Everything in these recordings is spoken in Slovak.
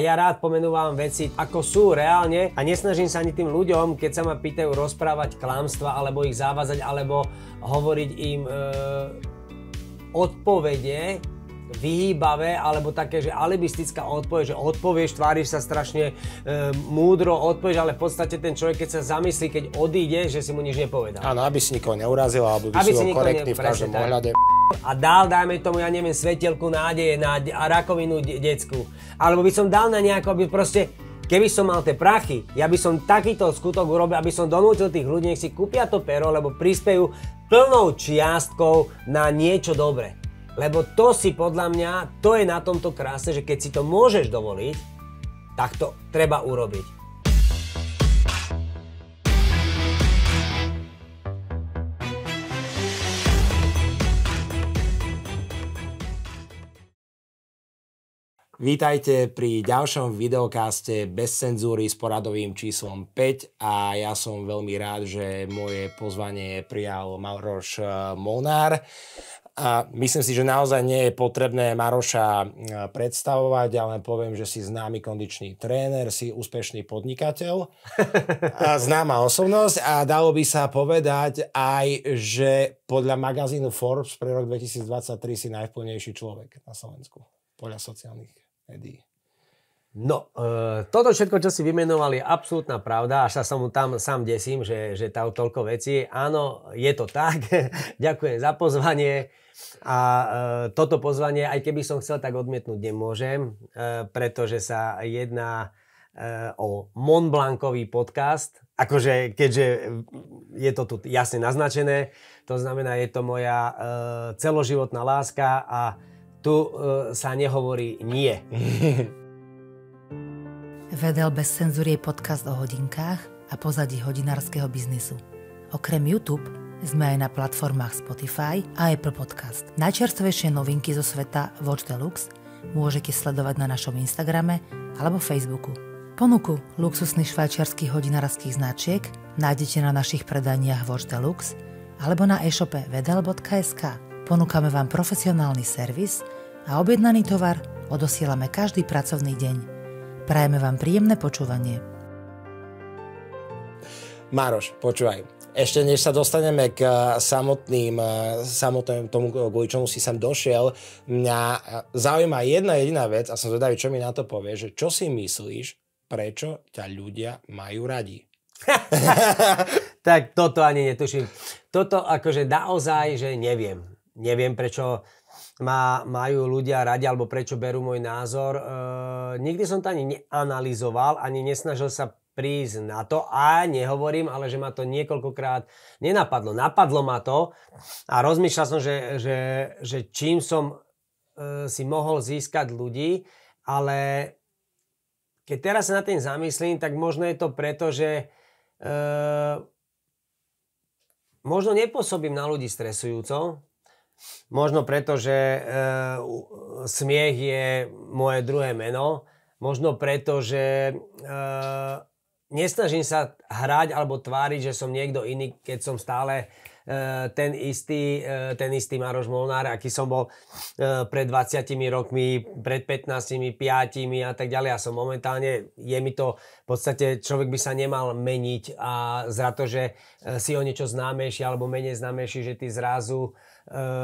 a ja rád pomenúvam veci ako sú reálne a nesnažím sa ani tým ľuďom, keď sa ma pýtajú rozprávať klamstva alebo ich zavázať alebo hovoriť im e, odpovede vyhýbavé alebo také, že alibistická odpoveď, že odpovieš, tváriš sa strašne e, múdro, odpovieš, ale v podstate ten človek, keď sa zamyslí, keď odíde, že si mu nič nepovedal. Áno, aby si nikoho neurazil, alebo by aby si bol korektný v každom ohľade. A dal, dajme tomu, ja neviem, svetelku nádeje na rakovinu de- decku. Alebo by som dal na nejako, aby proste, keby som mal tie prachy, ja by som takýto skutok urobil, aby som donútil tých ľudí, nech si kúpia to pero, lebo prispejú plnou čiastkou na niečo dobré. Lebo to si podľa mňa, to je na tomto krásne, že keď si to môžeš dovoliť, tak to treba urobiť. Vítajte pri ďalšom videokaste bez cenzúry s poradovým číslom 5 a ja som veľmi rád, že moje pozvanie prijal Maroš Molnár. A myslím si, že naozaj nie je potrebné Maroša predstavovať, ale poviem, že si známy kondičný tréner, si úspešný podnikateľ, a známa osobnosť a dalo by sa povedať aj, že podľa magazínu Forbes pre rok 2023 si najvplnejší človek na Slovensku, podľa sociálnych médií. No, e, toto všetko, čo si vymenoval, je absolútna pravda, až sa som tam sám desím, že, že tá toľko vecí. Áno, je to tak. Ďakujem za pozvanie. A e, toto pozvanie, aj keby som chcel, tak odmietnúť nemôžem, e, pretože sa jedná e, o Montblankový podcast. Akože, keďže je to tu jasne naznačené, to znamená, je to moja e, celoživotná láska a tu e, sa nehovorí nie. Vedel bez cenzúry je podcast o hodinkách a pozadí hodinárskeho biznisu. Okrem YouTube sme aj na platformách Spotify a Apple Podcast. Najčerstvejšie novinky zo sveta Watch Deluxe môžete sledovať na našom Instagrame alebo Facebooku. Ponuku luxusných švajčiarských hodinárských značiek nájdete na našich predaniach Watch Deluxe alebo na e-shope vedel.sk. Ponúkame vám profesionálny servis a objednaný tovar odosielame každý pracovný deň. Prajeme vám príjemné počúvanie. Maroš, počúvaj, ešte než sa dostaneme k eh, samotným, eh, samotným tomu, kvôli čomu si sem došiel, mňa eh, zaujíma jedna jediná vec a som zvedavý, čo mi na to povie, že čo si myslíš, prečo ťa ľudia majú radi? tak toto ani netuším. Toto akože naozaj, že neviem. Neviem, prečo ma majú ľudia radi, alebo prečo berú môj názor. E, nikdy som to ani neanalizoval, ani nesnažil sa prísť na to a nehovorím, ale že ma to niekoľkokrát nenapadlo. Napadlo ma to a rozmýšľal som, že, že, že čím som e, si mohol získať ľudí, ale keď teraz sa na tým zamyslím, tak možno je to preto, že e, možno nepôsobím na ľudí stresujúco, možno preto, že e, smiech je moje druhé meno, možno preto, že e, nesnažím sa hrať alebo tváriť, že som niekto iný, keď som stále e, ten istý, e, ten istý Maroš Molnár, aký som bol e, pred 20 rokmi, pred 15, 5 a tak ďalej. A som momentálne, je mi to, v podstate človek by sa nemal meniť a za to, že si o niečo známejší alebo menej známejší, že ty zrazu,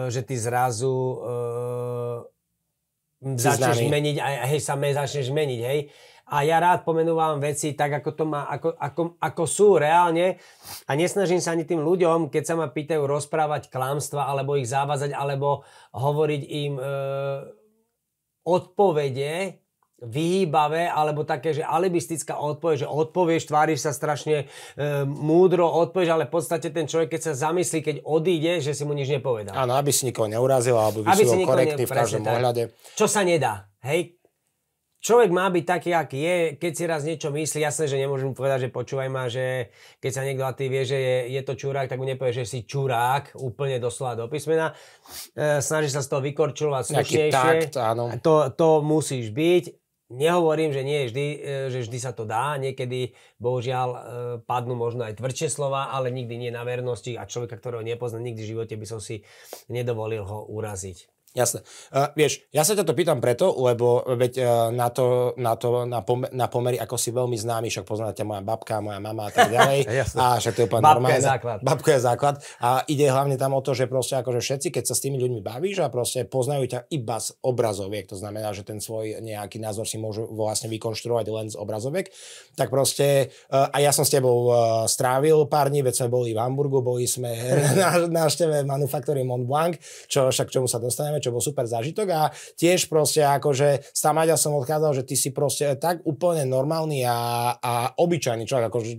že ty zrazu začneš meniť a hej, sa me začneš meniť, hej. A ja rád pomenúvam veci tak, ako to má, ako, ako, ako sú reálne. A nesnažím sa ani tým ľuďom, keď sa ma pýtajú rozprávať klamstva alebo ich závazať alebo hovoriť im e, odpovede vyhýbavé alebo také, že alibistická odpoveď, že odpovieš, tváriš sa strašne e, múdro, odpovieš, ale v podstate ten človek, keď sa zamyslí, keď odíde, že si mu nič nepovedal. Áno, aby si nikoho neurazil, alebo by aby si bol korektný ne, v každom ohľade. Čo sa nedá, hej? človek má byť taký, aký je, keď si raz niečo myslí, jasné, že nemôžem povedať, že počúvaj ma, že keď sa niekto a ty vie, že je, je to čurák, tak mu nepovie, že si čurák, úplne doslova do písmena. E, snaží sa z toho vykorčulovať slušnejšie. Takt, áno. To, to musíš byť. Nehovorím, že nie vždy, e, že vždy sa to dá, niekedy bohužiaľ e, padnú možno aj tvrdšie slova, ale nikdy nie na vernosti a človeka, ktorého nepoznám, nikdy v živote by som si nedovolil ho uraziť. Jasné. Uh, vieš, ja sa ťa to pýtam preto, lebo veď uh, na to, na, to na, pomer, na pomery, ako si veľmi známy, však poznáte moja babka, moja mama a tak ďalej. a však to je úplne Babka normálne. je základ. Babka je základ. A ide hlavne tam o to, že proste akože všetci, keď sa s tými ľuďmi bavíš a proste poznajú ťa iba z obrazoviek, to znamená, že ten svoj nejaký názor si môžu vlastne vykonštruovať len z obrazoviek, tak proste, uh, a ja som s tebou uh, strávil pár dní, veď sme boli v Hamburgu, boli sme na návšteve manufaktory Mont Blanc, čo však k čomu sa dostaneme, čo bol super zážitok a tiež proste akože z Tamaďa som odchádzal, že ty si proste tak úplne normálny a, a obyčajný človek, akože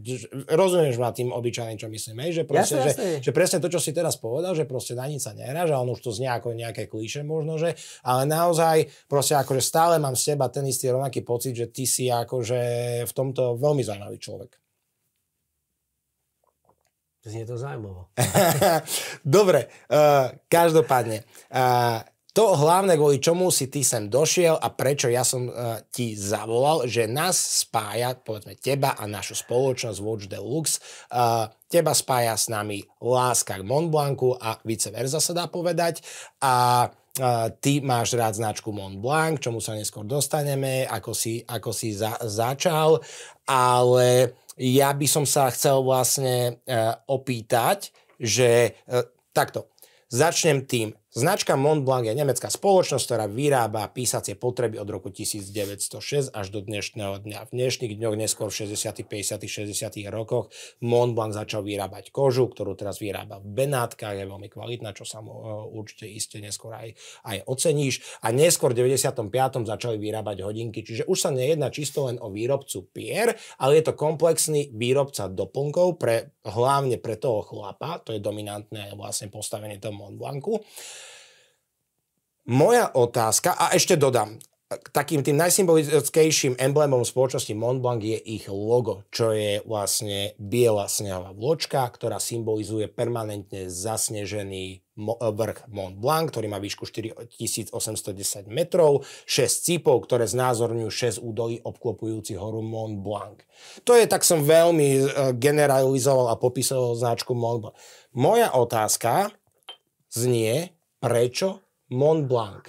rozumieš ma tým obyčajným, čo myslím, hej? že, proste, Jasne, že, jasne. že presne to, čo si teraz povedal, že proste na nič sa nehráš a on už to znie ako nejaké klíše možno, že, ale naozaj proste akože stále mám z teba ten istý rovnaký pocit, že ty si akože v tomto veľmi zaujímavý človek. Znie to zaujímavo. Dobre, uh, každopádne. Uh, to hlavné, kvôli čomu si ty sem došiel a prečo ja som uh, ti zavolal, že nás spája, povedzme teba a našu spoločnosť Watch Deluxe, uh, teba spája s nami láska k Mont Blancu a vice versa sa dá povedať. A Uh, ty máš rád značku Mont Blanc, čomu sa neskôr dostaneme, ako si, ako si za, začal, ale ja by som sa chcel vlastne uh, opýtať, že uh, takto, začnem tým. Značka Mont Blanc je nemecká spoločnosť, ktorá vyrába písacie potreby od roku 1906 až do dnešného dňa. V dnešných dňoch, neskôr v 60., 50., 60. rokoch, Mont Blanc začal vyrábať kožu, ktorú teraz vyrába v Benátkach, je veľmi kvalitná, čo sa mu uh, určite iste neskôr aj, aj oceníš. A neskôr v 95. začali vyrábať hodinky, čiže už sa nejedná čisto len o výrobcu pier, ale je to komplexný výrobca doplnkov pre, hlavne pre toho chlapa, to je dominantné vlastne postavenie toho Mont Blancu. Moja otázka, a ešte dodám, takým tým najsymbolickejším emblémom spoločnosti Mont Blanc je ich logo, čo je vlastne biela snehová vločka, ktorá symbolizuje permanentne zasnežený vrch Mont Blanc, ktorý má výšku 4810 metrov, 6 cípov, ktoré znázorňujú 6 údolí obklopujúci horu Mont Blanc. To je, tak som veľmi e, generalizoval a popísal značku Mont Blanc. Moja otázka znie, prečo Mont Blanc.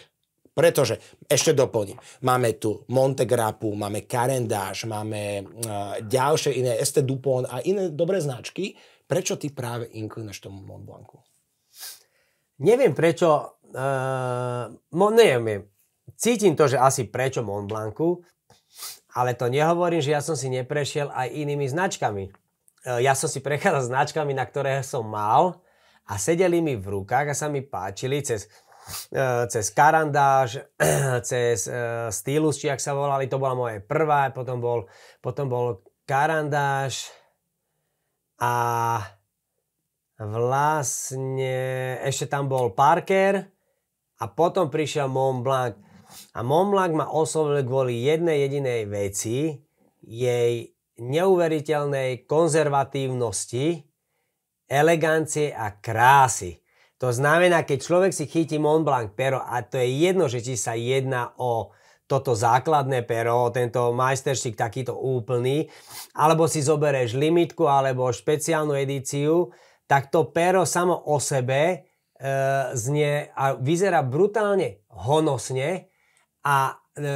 Pretože, ešte doplním, máme tu Montegrapu, máme Carendáž, máme uh, ďalšie iné, Este Dupont a iné dobré značky. Prečo ty práve inklinuješ tomu Mont Blancu? Neviem prečo, uh, mo, neviem, cítim to, že asi prečo Mont Blancu, ale to nehovorím, že ja som si neprešiel aj inými značkami. Uh, ja som si prechádzal značkami, na ktoré som mal a sedeli mi v rukách a sa mi páčili cez cez Karandáž, cez Stylus, či ak sa volali, to bola moje prvá, potom bol, potom bol Karandáž a vlastne ešte tam bol Parker a potom prišiel Mont Blanc. A Mont Blanc ma oslovil kvôli jednej jedinej veci, jej neuveriteľnej konzervatívnosti, elegancie a krásy. To znamená, keď človek si chytí Mont Blanc pero a to je jedno, že či sa jedná o toto základné pero, tento majsterštík takýto úplný, alebo si zoberieš limitku alebo špeciálnu edíciu, tak to pero samo o sebe e, znie a vyzerá brutálne honosne a e,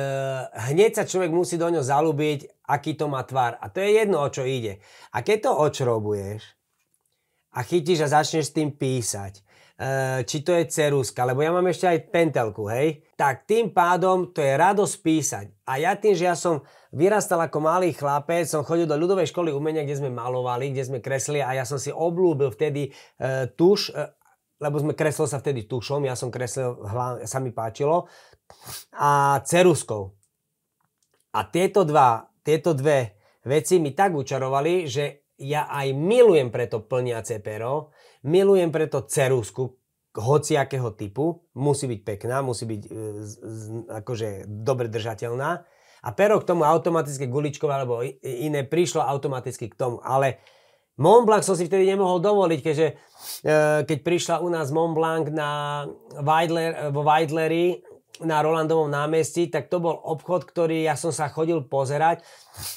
hneď sa človek musí do ňo zalúbiť, aký to má tvar. A to je jedno, o čo ide. A keď to očrobuješ a chytíš a začneš s tým písať, či to je ceruska, lebo ja mám ešte aj pentelku, hej, tak tým pádom to je radosť písať. A ja tým, že ja som vyrastal ako malý chlapec, som chodil do ľudovej školy umenia, kde sme malovali, kde sme kreslili a ja som si oblúbil vtedy e, tuš, e, lebo sme kreslili sa vtedy tušom, ja som kreslil, hlavne, sa mi páčilo, a ceruskou. A tieto, dva, tieto dve veci mi tak učarovali, že ja aj milujem preto plniace pero, Milujem preto cerusku hociakého typu. Musí byť pekná, musí byť e, z, z, akože dobre držateľná. A pero k tomu automaticky guličkové alebo iné prišlo automaticky k tomu. Ale Mont Blanc som si vtedy nemohol dovoliť, keďže e, keď prišla u nás Mont Blanc na Weidler, vo Weidleri na Rolandovom námestí, tak to bol obchod, ktorý ja som sa chodil pozerať.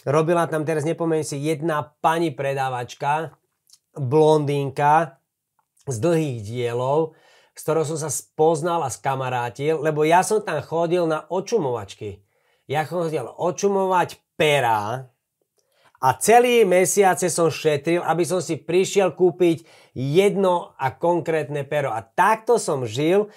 Robila tam teraz, nepomeň si, jedna pani predávačka, blondínka, z dlhých dielov, s ktorou som sa spoznal a skamarátil, lebo ja som tam chodil na očumovačky. Ja chodil očumovať perá a celý mesiace som šetril, aby som si prišiel kúpiť jedno a konkrétne pero. A takto som žil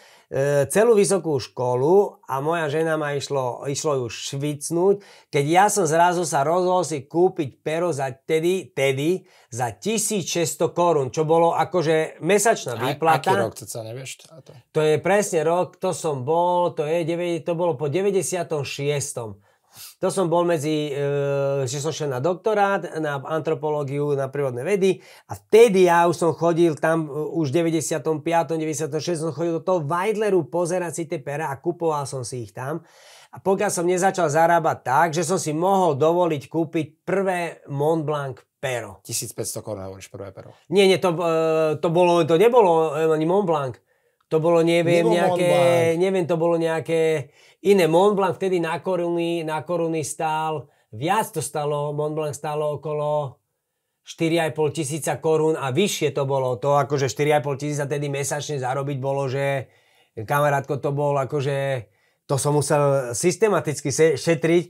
celú vysokú školu a moja žena ma išlo, išlo ju švicnúť, keď ja som zrazu sa rozhodol si kúpiť pero za tedy, tedy za 1600 korún, čo bolo akože mesačná výplata. A, aký rok, to sa nevieš? To? to je presne rok, to som bol, to, je, to bolo po 96. To som bol medzi, e, že som šiel na doktorát, na antropológiu, na prírodné vedy a vtedy ja už som chodil tam e, už v 95. 96. som chodil do toho Weidleru pozerať si tie pera a kupoval som si ich tam. A pokiaľ som nezačal zarábať tak, že som si mohol dovoliť kúpiť prvé Mont Blanc pero. 1500 korun hovoríš prvé pero. Nie, nie, to, e, to, bolo, to nebolo ani Mont Blanc. To bolo, neviem, nejaké, neviem, to bolo nejaké iné. Mont Blanc vtedy na koruny, na koruny stál, viac to stalo, Mont Blanc stálo okolo 4,5 tisíca korún a vyššie to bolo. To akože 4,5 tisíca tedy mesačne zarobiť bolo, že kamarátko to bol akože to som musel systematicky šetriť,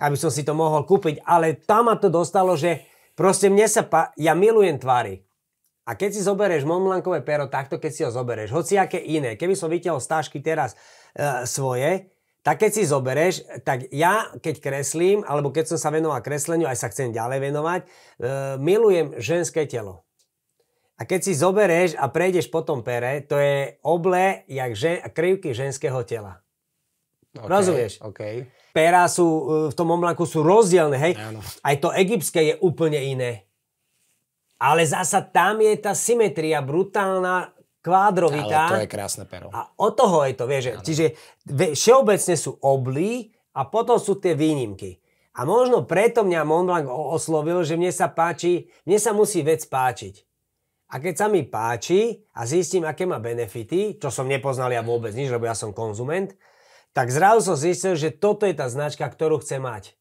aby som si to mohol kúpiť. Ale tam ma to dostalo, že proste mne sa, pa- ja milujem tvary. A keď si zoberieš Montblancové pero takto, keď si ho zoberieš, aké iné, keby som vytiahol stážky teraz e, svoje, tak keď si zoberieš, tak ja keď kreslím, alebo keď som sa venoval kresleniu, aj sa chcem ďalej venovať, e, milujem ženské telo. A keď si zoberieš a prejdeš po tom pere, to je oble jak žen, krivky ženského tela. Okay, Rozumieš? Okay. Pera sú, e, v tom omlaku sú rozdielne, hej? Áno. Aj to egyptské je úplne iné. Ale zasa tam je tá symetria brutálna, kvádrovitá. Ale to je krásne pero. A o toho je to, vieš. Ano. Čiže všeobecne sú oblí a potom sú tie výnimky. A možno preto mňa Montblanc oslovil, že mne sa páči, mne sa musí vec páčiť. A keď sa mi páči a zistím, aké má benefity, čo som nepoznal ja vôbec nič, lebo ja som konzument, tak zrazu som zistil, že toto je tá značka, ktorú chcem mať.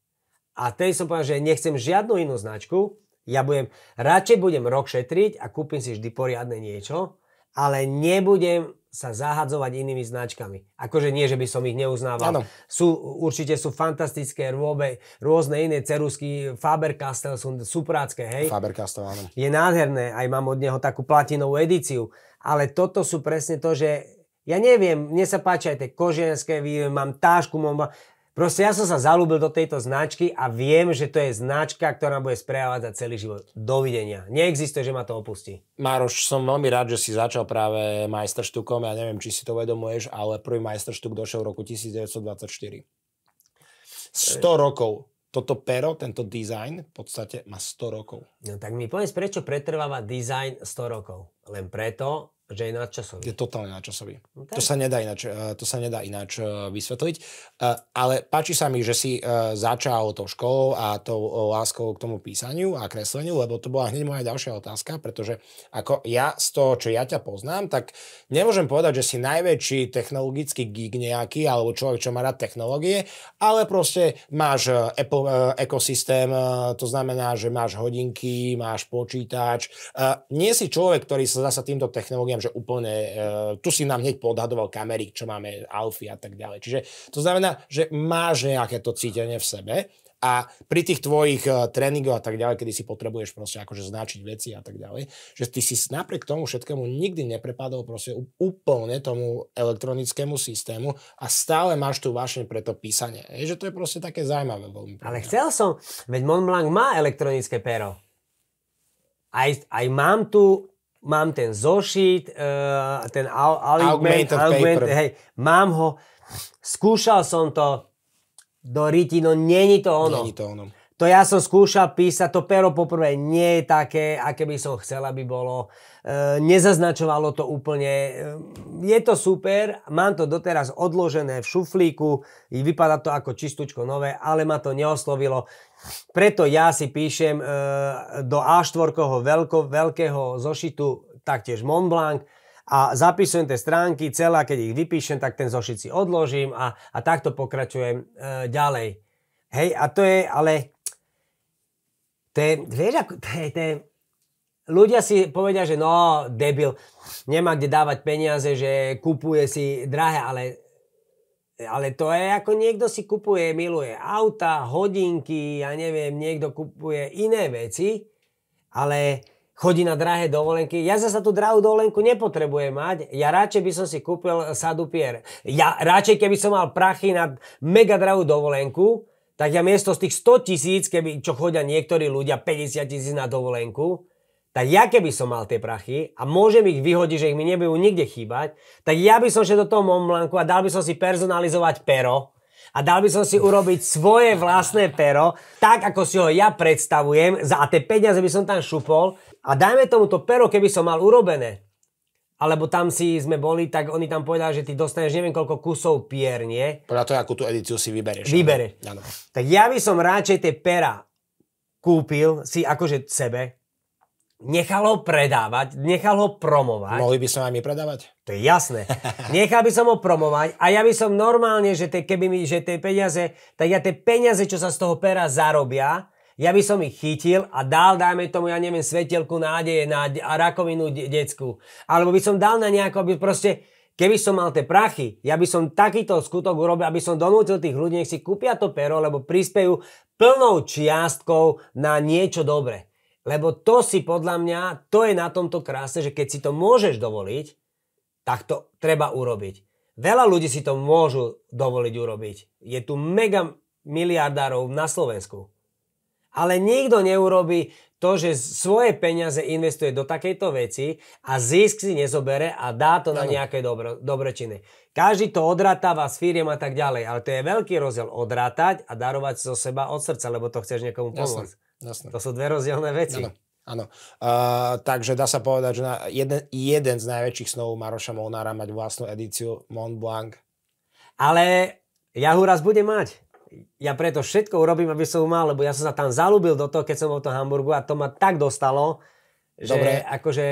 A tej som povedal, že nechcem žiadnu inú značku, ja budem, radšej budem rok šetriť a kúpim si vždy poriadne niečo, ale nebudem sa zahadzovať inými značkami. Akože nie, že by som ich neuznával. Ano. Sú, určite sú fantastické rôbe, rôzne iné cerusky, Faber-Castell sú suprácké, hej. Faber-Castell, áno. Je nádherné, aj mám od neho takú platinovú edíciu. Ale toto sú presne to, že ja neviem, mne sa páči aj tie koženské, mám tášku, mám, Proste ja som sa zalúbil do tejto značky a viem, že to je značka, ktorá bude sprejavať za celý život. Dovidenia. Neexistuje, že ma to opustí. Mároš, som veľmi rád, že si začal práve majsterštukom. Ja neviem, či si to uvedomuješ, ale prvý majsterštuk došiel v roku 1924. 100 rokov toto pero, tento design v podstate má 100 rokov. No tak mi povedz, prečo pretrváva design 100 rokov? Len preto, že je nadčasový. Je totálne nadčasový. No to, sa nedá ináč, eh, to sa nedá ináč eh, vysvetliť. Eh, ale páči sa mi, že si začal tou školou a tou láskou k tomu písaniu a kresleniu, lebo to bola hneď moja ďalšia otázka, pretože ako ja z toho, čo ja ťa poznám, tak nemôžem povedať, že si najväčší technologický geek nejaký, alebo človek, čo má rád technológie, ale proste máš Apple ekosystém, to znamená, že máš hodinky, máš počítač. Nie si človek, ktorý sa zasa týmto technológiám že úplne, uh, tu si nám hneď podhadoval kamery, čo máme Alfy a tak ďalej. Čiže to znamená, že máš nejaké to cítenie v sebe a pri tých tvojich uh, tréningoch a tak ďalej, kedy si potrebuješ proste akože značiť veci a tak ďalej, že ty si napriek tomu všetkému nikdy neprepadol proste úplne tomu elektronickému systému a stále máš tu vášeň pre to písanie. Je, že to je proste také zaujímavé veľmi. Ale chcel som, veď Mont Blanc má elektronické pero. Aj, aj mám tu mám ten zošit, uh, ten augment, augment hej, mám ho, skúšal som to do riti, no není to ono. Není to ono. To ja som skúšal písať, to pero poprvé nie je také, aké by som chcel, aby bolo. E, nezaznačovalo to úplne. E, je to super, mám to doteraz odložené v šuflíku, vypadá to ako čistúčko nové, ale ma to neoslovilo. Preto ja si píšem e, do A4 veľko, veľkého zošitu taktiež Mont Blanc a zapisujem tie stránky celé, keď ich vypíšem, tak ten zošit si odložím a, a takto pokračujem e, ďalej. Hej, a to je, ale to je, vieš, ako, to je, to je, ľudia si povedia, že no, debil, nemá kde dávať peniaze, že kupuje si drahé, ale, ale to je ako niekto si kupuje, miluje auta, hodinky, ja neviem, niekto kupuje iné veci, ale chodí na drahé dovolenky. Ja zase tú drahú dovolenku nepotrebujem mať. Ja radšej by som si kúpil sadu pier. Ja radšej, keby som mal prachy na mega drahú dovolenku, tak ja miesto z tých 100 tisíc, keby, čo chodia niektorí ľudia, 50 tisíc na dovolenku, tak ja keby som mal tie prachy a môžem ich vyhodiť, že ich mi nebudú nikde chýbať, tak ja by som šiel do toho Montblancu a dal by som si personalizovať pero a dal by som si urobiť svoje vlastné pero, tak ako si ho ja predstavujem za, a tie peniaze by som tam šupol a dajme tomu to pero, keby som mal urobené, alebo tam si sme boli, tak oni tam povedali, že ty dostaneš neviem koľko kusov pier, nie? Podľa toho, akú tú edíciu si vybereš. Vybereš. Tak ja by som radšej tie pera kúpil si akože sebe, nechal ho predávať, nechal ho promovať. Mohli by som aj my predávať? To je jasné. Nechal by som ho promovať a ja by som normálne, že tie, keby mi, že tie peniaze, tak ja tie peniaze, čo sa z toho pera zarobia, ja by som ich chytil a dal, dajme tomu, ja neviem, svetelku nádeje na rakovinu de- decku. Alebo by som dal na nejako, aby proste, keby som mal tie prachy, ja by som takýto skutok urobil, aby som donútil tých ľudí, nech si kúpia to pero, lebo prispejú plnou čiastkou na niečo dobré. Lebo to si podľa mňa, to je na tomto krásne, že keď si to môžeš dovoliť, tak to treba urobiť. Veľa ľudí si to môžu dovoliť urobiť. Je tu mega miliardárov na Slovensku. Ale nikto neurobi to, že svoje peniaze investuje do takejto veci a zisk si nezobere a dá to na nejaké dobro, dobrečiny. Každý to odrátáva s firiem a tak ďalej, ale to je veľký rozdiel odrátať a darovať zo seba od srdca, lebo to chceš niekomu pomôcť. Jasné. To sú dve rozdielne veci. Áno. Uh, takže dá sa povedať, že na jeden, jeden z najväčších snov Maroša Molnára mať vlastnú edíciu Mont Blanc. Ale ja ho raz budem mať. Ja preto všetko urobím, aby som mal, lebo ja som sa tam zalúbil do toho, keď som bol v tom Hamburgu a to ma tak dostalo, že Dobre. akože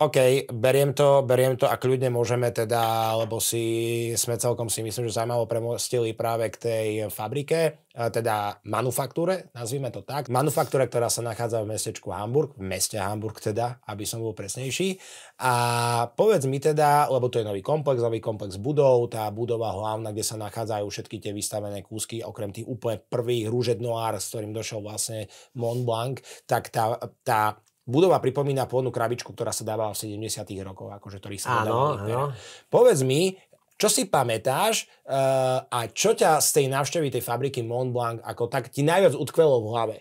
OK, beriem to, beriem to a kľudne môžeme teda, lebo si sme celkom si myslím, že zaujímavo premostili práve k tej fabrike, teda manufaktúre, nazvime to tak. Manufaktúre, ktorá sa nachádza v mestečku Hamburg, v meste Hamburg teda, aby som bol presnejší. A povedz mi teda, lebo to je nový komplex, nový komplex budov, tá budova hlavná, kde sa nachádzajú všetky tie vystavené kúsky, okrem tých úplne prvých Rouget Noir, s ktorým došiel vlastne Mont Blanc, tak tá, tá budova pripomína pôvodnú krabičku, ktorá sa dávala v 70 rokoch, akože ktorý sa Áno, áno. Povedz mi, čo si pamätáš uh, a čo ťa z tej návštevy tej fabriky Mont Blanc ako tak ti najviac utkvelo v hlave?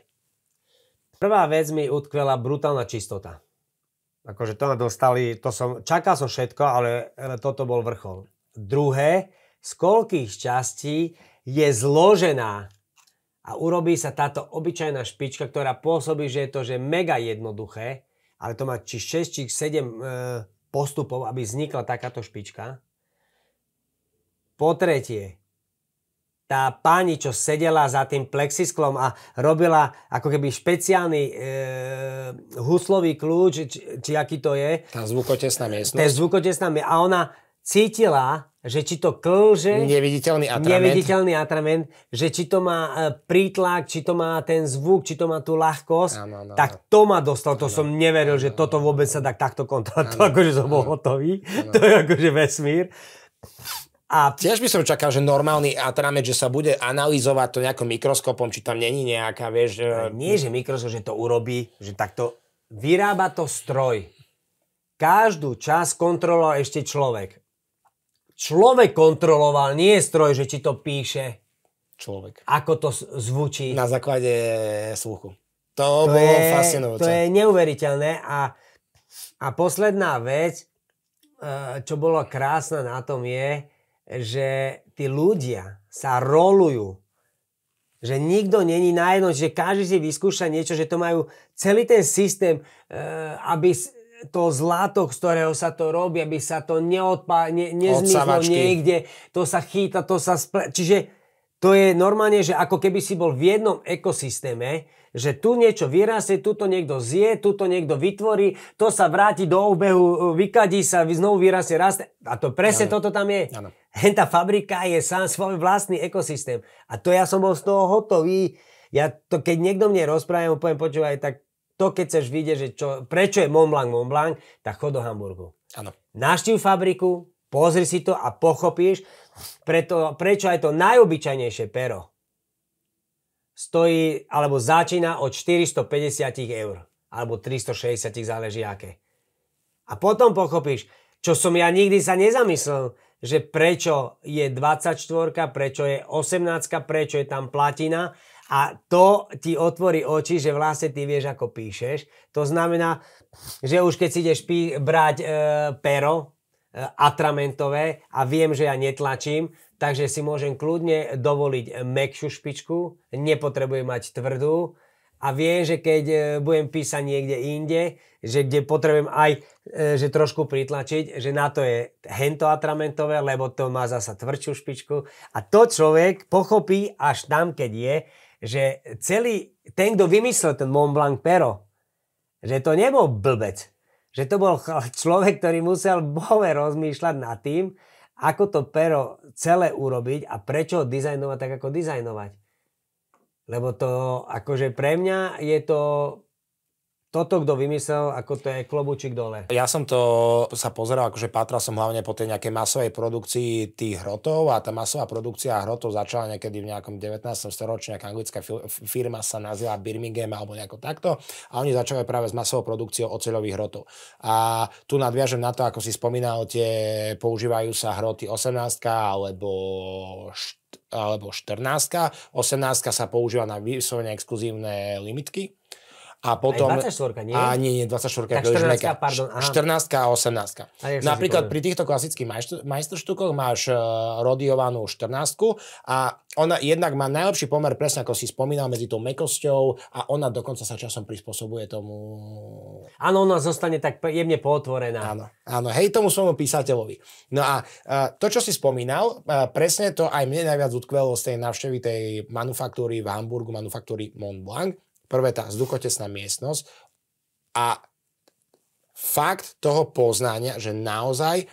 prvá vec mi utkvela brutálna čistota. Akože to ma dostali, to som, čakal som všetko, ale, ale toto bol vrchol. Druhé, z koľkých častí je zložená a urobí sa táto obyčajná špička, ktorá pôsobí, že je to že mega jednoduché, ale to má či 6 či 7 e, postupov, aby vznikla takáto špička. Po tretie, tá pani, čo sedela za tým plexisklom a robila ako keby špeciálny e, huslový kľúč, či, či aký to je, Tá zvukotesná miestnosť. zvukotesná mi- a ona cítila, že či to klže, Neviditeľný atrament. neviditeľný atrament, že či to má e, prítlak, či to má ten zvuk, či to má tú ľahkosť, Áno, áno, tak to ma dostal, to som neveril, že toto vôbec sa dá takto kontrolovať, to akože som bol hotový, to je akože vesmír. A Tiež by som čakal, že normálny atrament, že sa bude analyzovať to nejakým mikroskopom, či tam není nejaká, vieš... e, nie, že Microsoft, že to urobí, že takto vyrába to stroj. Každú časť kontroloval ešte človek. Človek kontroloval, nie je stroj, že či to píše, Človek. ako to zvučí. Na základe sluchu. To, to bolo je, fascinujúce. To je neuveriteľné a, a posledná vec, eh, čo bolo krásne na tom je, že tí ľudia sa rolujú. Že nikto není na jedno, že každý si vyskúša niečo, že to majú celý ten systém, eh, aby to zlato, z ktorého sa to robí, aby sa to neodpá, ne, nezmizlo niekde, to sa chýta, to sa spre... Čiže to je normálne, že ako keby si bol v jednom ekosystéme, že tu niečo vyrastie, tuto niekto zje, tuto niekto vytvorí, to sa vráti do obehu, vykadí sa, znovu vyrastie, raste. A to presne Áno. toto tam je. Hen tá fabrika je sám svoj vlastný ekosystém. A to ja som bol z toho hotový. Ja to, keď niekto mne rozpráva, mu poviem, počúvaj, tak to keď chceš vidieť, že čo, prečo je Mont Blanc Mont Blanc, tak chod do Hamburgu. Áno. Naštív fabriku, pozri si to a pochopíš, preto, prečo aj to najobyčajnejšie pero stojí, alebo začína od 450 eur, alebo 360, záleží aké. A potom pochopíš, čo som ja nikdy sa nezamyslel, že prečo je 24, prečo je 18, prečo je tam platina a to ti otvorí oči, že vlastne ty vieš, ako píšeš. To znamená, že už keď si ideš pí- brať e, pero e, atramentové a viem, že ja netlačím, takže si môžem kľudne dovoliť mekšiu špičku, nepotrebujem mať tvrdú, a viem, že keď e, budem písať niekde inde, že kde potrebujem aj e, že trošku pritlačiť, že na to je hento atramentové, lebo to má zasa tvrdšiu špičku. A to človek pochopí až tam, keď je, že celý, ten, kto vymyslel ten Mont Blanc pero, že to nebol blbec, že to bol človek, ktorý musel bove rozmýšľať nad tým, ako to pero celé urobiť a prečo ho dizajnovať tak, ako dizajnovať. Lebo to, akože pre mňa je to toto, kto vymyslel, ako to je klobučík dole. Ja som to sa pozeral, akože patral som hlavne po tej nejakej masovej produkcii tých hrotov a tá masová produkcia hrotov začala niekedy v nejakom 19. storočí, nejaká anglická firma sa nazýva Birmingham alebo nejako takto a oni začali práve s masovou produkciou oceľových hrotov. A tu nadviažem na to, ako si spomínal, tie používajú sa hroty 18 alebo alebo 14. 18 sa používa na vyslovene exkluzívne limitky. A potom... Aj 24, nie? A nie, nie, 24 tak 14, pardon, aha. 14 a 18. A Napríklad pri týchto klasických majstrštukoch máš uh, rodiovanú 14 a ona jednak má najlepší pomer, presne ako si spomínal, medzi tou mekosťou a ona dokonca sa časom prispôsobuje tomu... Áno, ona zostane tak jemne potvorená. Áno, áno, hej tomu svojmu písateľovi. No a uh, to, čo si spomínal, uh, presne to aj mne najviac utkvelo z tej návštevy tej manufaktúry v Hamburgu, manufaktúry Mont Blanc, Prvé tá vzduchotesná miestnosť a fakt toho poznania, že naozaj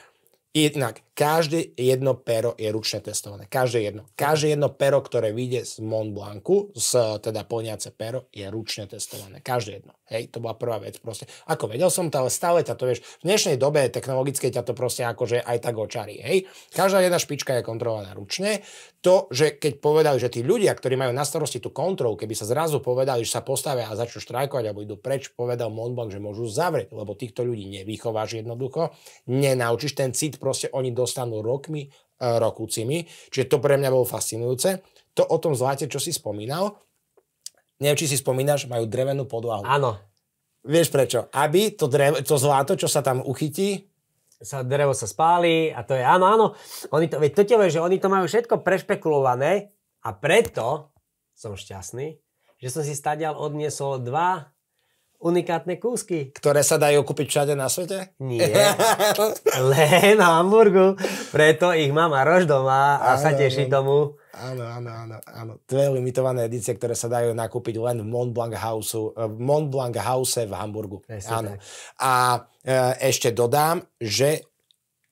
Jednak každé jedno pero je ručne testované. Každé jedno. Každé jedno pero, ktoré vyjde z Mont Blancu, z teda plniace pero, je ručne testované. Každé jedno. Hej, to bola prvá vec proste. Ako vedel som to, ale stále ťa to vieš. V dnešnej dobe technologickej ťa to proste akože aj tak očarí. Hej. Každá jedna špička je kontrolovaná ručne. To, že keď povedali, že tí ľudia, ktorí majú na starosti tú kontrolu, keby sa zrazu povedali, že sa postavia a začnú štrajkovať alebo idú preč, povedal Mont Blanc, že môžu zavrieť, lebo týchto ľudí nevychováš jednoducho, nenaučíš ten cit proste oni dostanú rokmi, e, rokúcimi. Čiže to pre mňa bolo fascinujúce. To o tom zlate, čo si spomínal, neviem, či si spomínaš, majú drevenú podlahu. Áno. Vieš prečo? Aby to, drev, to zlato, čo sa tam uchytí, sa drevo sa spáli a to je áno, áno. Oni to, veď to tie, že oni to majú všetko prešpekulované a preto som šťastný, že som si stadial odniesol dva unikátne kúsky. Ktoré sa dajú kúpiť všade na svete? Nie, len Hamburgu. Preto ich mám a rož doma a áno, sa teší tomu. Áno, áno, áno, áno. Dve limitované edície, ktoré sa dajú nakúpiť len v Mont Blanc House, v Mont Blanc House v Hamburgu. Presne áno. Tak. A e, ešte dodám, že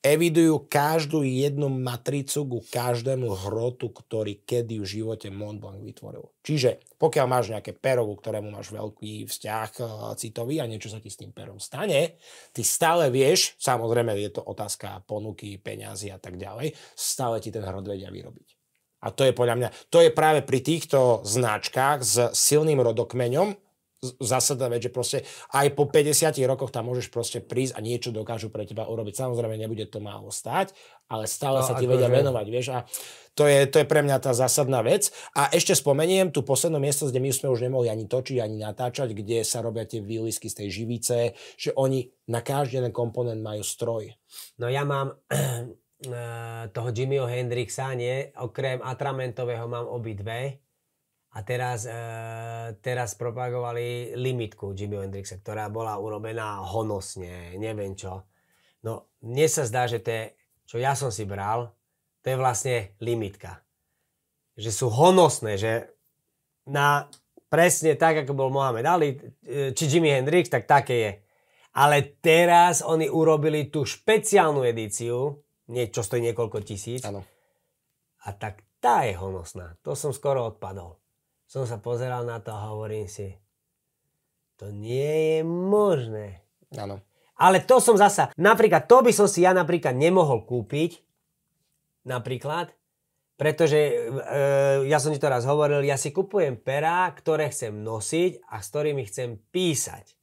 evidujú každú jednu matricu ku každému hrotu, ktorý kedy v živote Mont Blanc vytvoril. Čiže pokiaľ máš nejaké pero, ku ktorému máš veľký vzťah e, citový a niečo sa ti s tým perom stane, ty stále vieš, samozrejme je to otázka ponuky, peňazí a tak ďalej, stále ti ten hrot vedia vyrobiť. A to je podľa mňa, to je práve pri týchto značkách s silným rodokmeňom, zásadná vec, že proste aj po 50 rokoch tam môžeš proste prísť a niečo dokážu pre teba urobiť. Samozrejme, nebude to málo stať, ale stále no, sa ti vedia že... venovať, vieš. A to je, to je pre mňa tá zásadná vec. A ešte spomeniem tú poslednú miesto, kde my sme už nemohli ani točiť, ani natáčať, kde sa robia tie výlisky z tej živice, že oni na každý jeden komponent majú stroj. No ja mám eh, toho Jimmyho Hendrixa, nie? Okrem atramentového mám obidve a teraz, e, teraz propagovali limitku Jimi Hendrixa, ktorá bola urobená honosne, neviem čo. No, mne sa zdá, že to je, čo ja som si bral, to je vlastne limitka. Že sú honosné, že na presne tak, ako bol Mohamed Ali, e, či Jimi Hendrix, tak také je. Ale teraz oni urobili tú špeciálnu edíciu, niečo stojí niekoľko tisíc. Ano. A tak tá je honosná. To som skoro odpadol som sa pozeral na to a hovorím si, To nie je možné. Áno. Ale to som zasa, napríklad, to by som si ja napríklad nemohol kúpiť, napríklad, pretože e, ja som ti to raz hovoril, ja si kupujem perá, ktoré chcem nosiť a s ktorými chcem písať.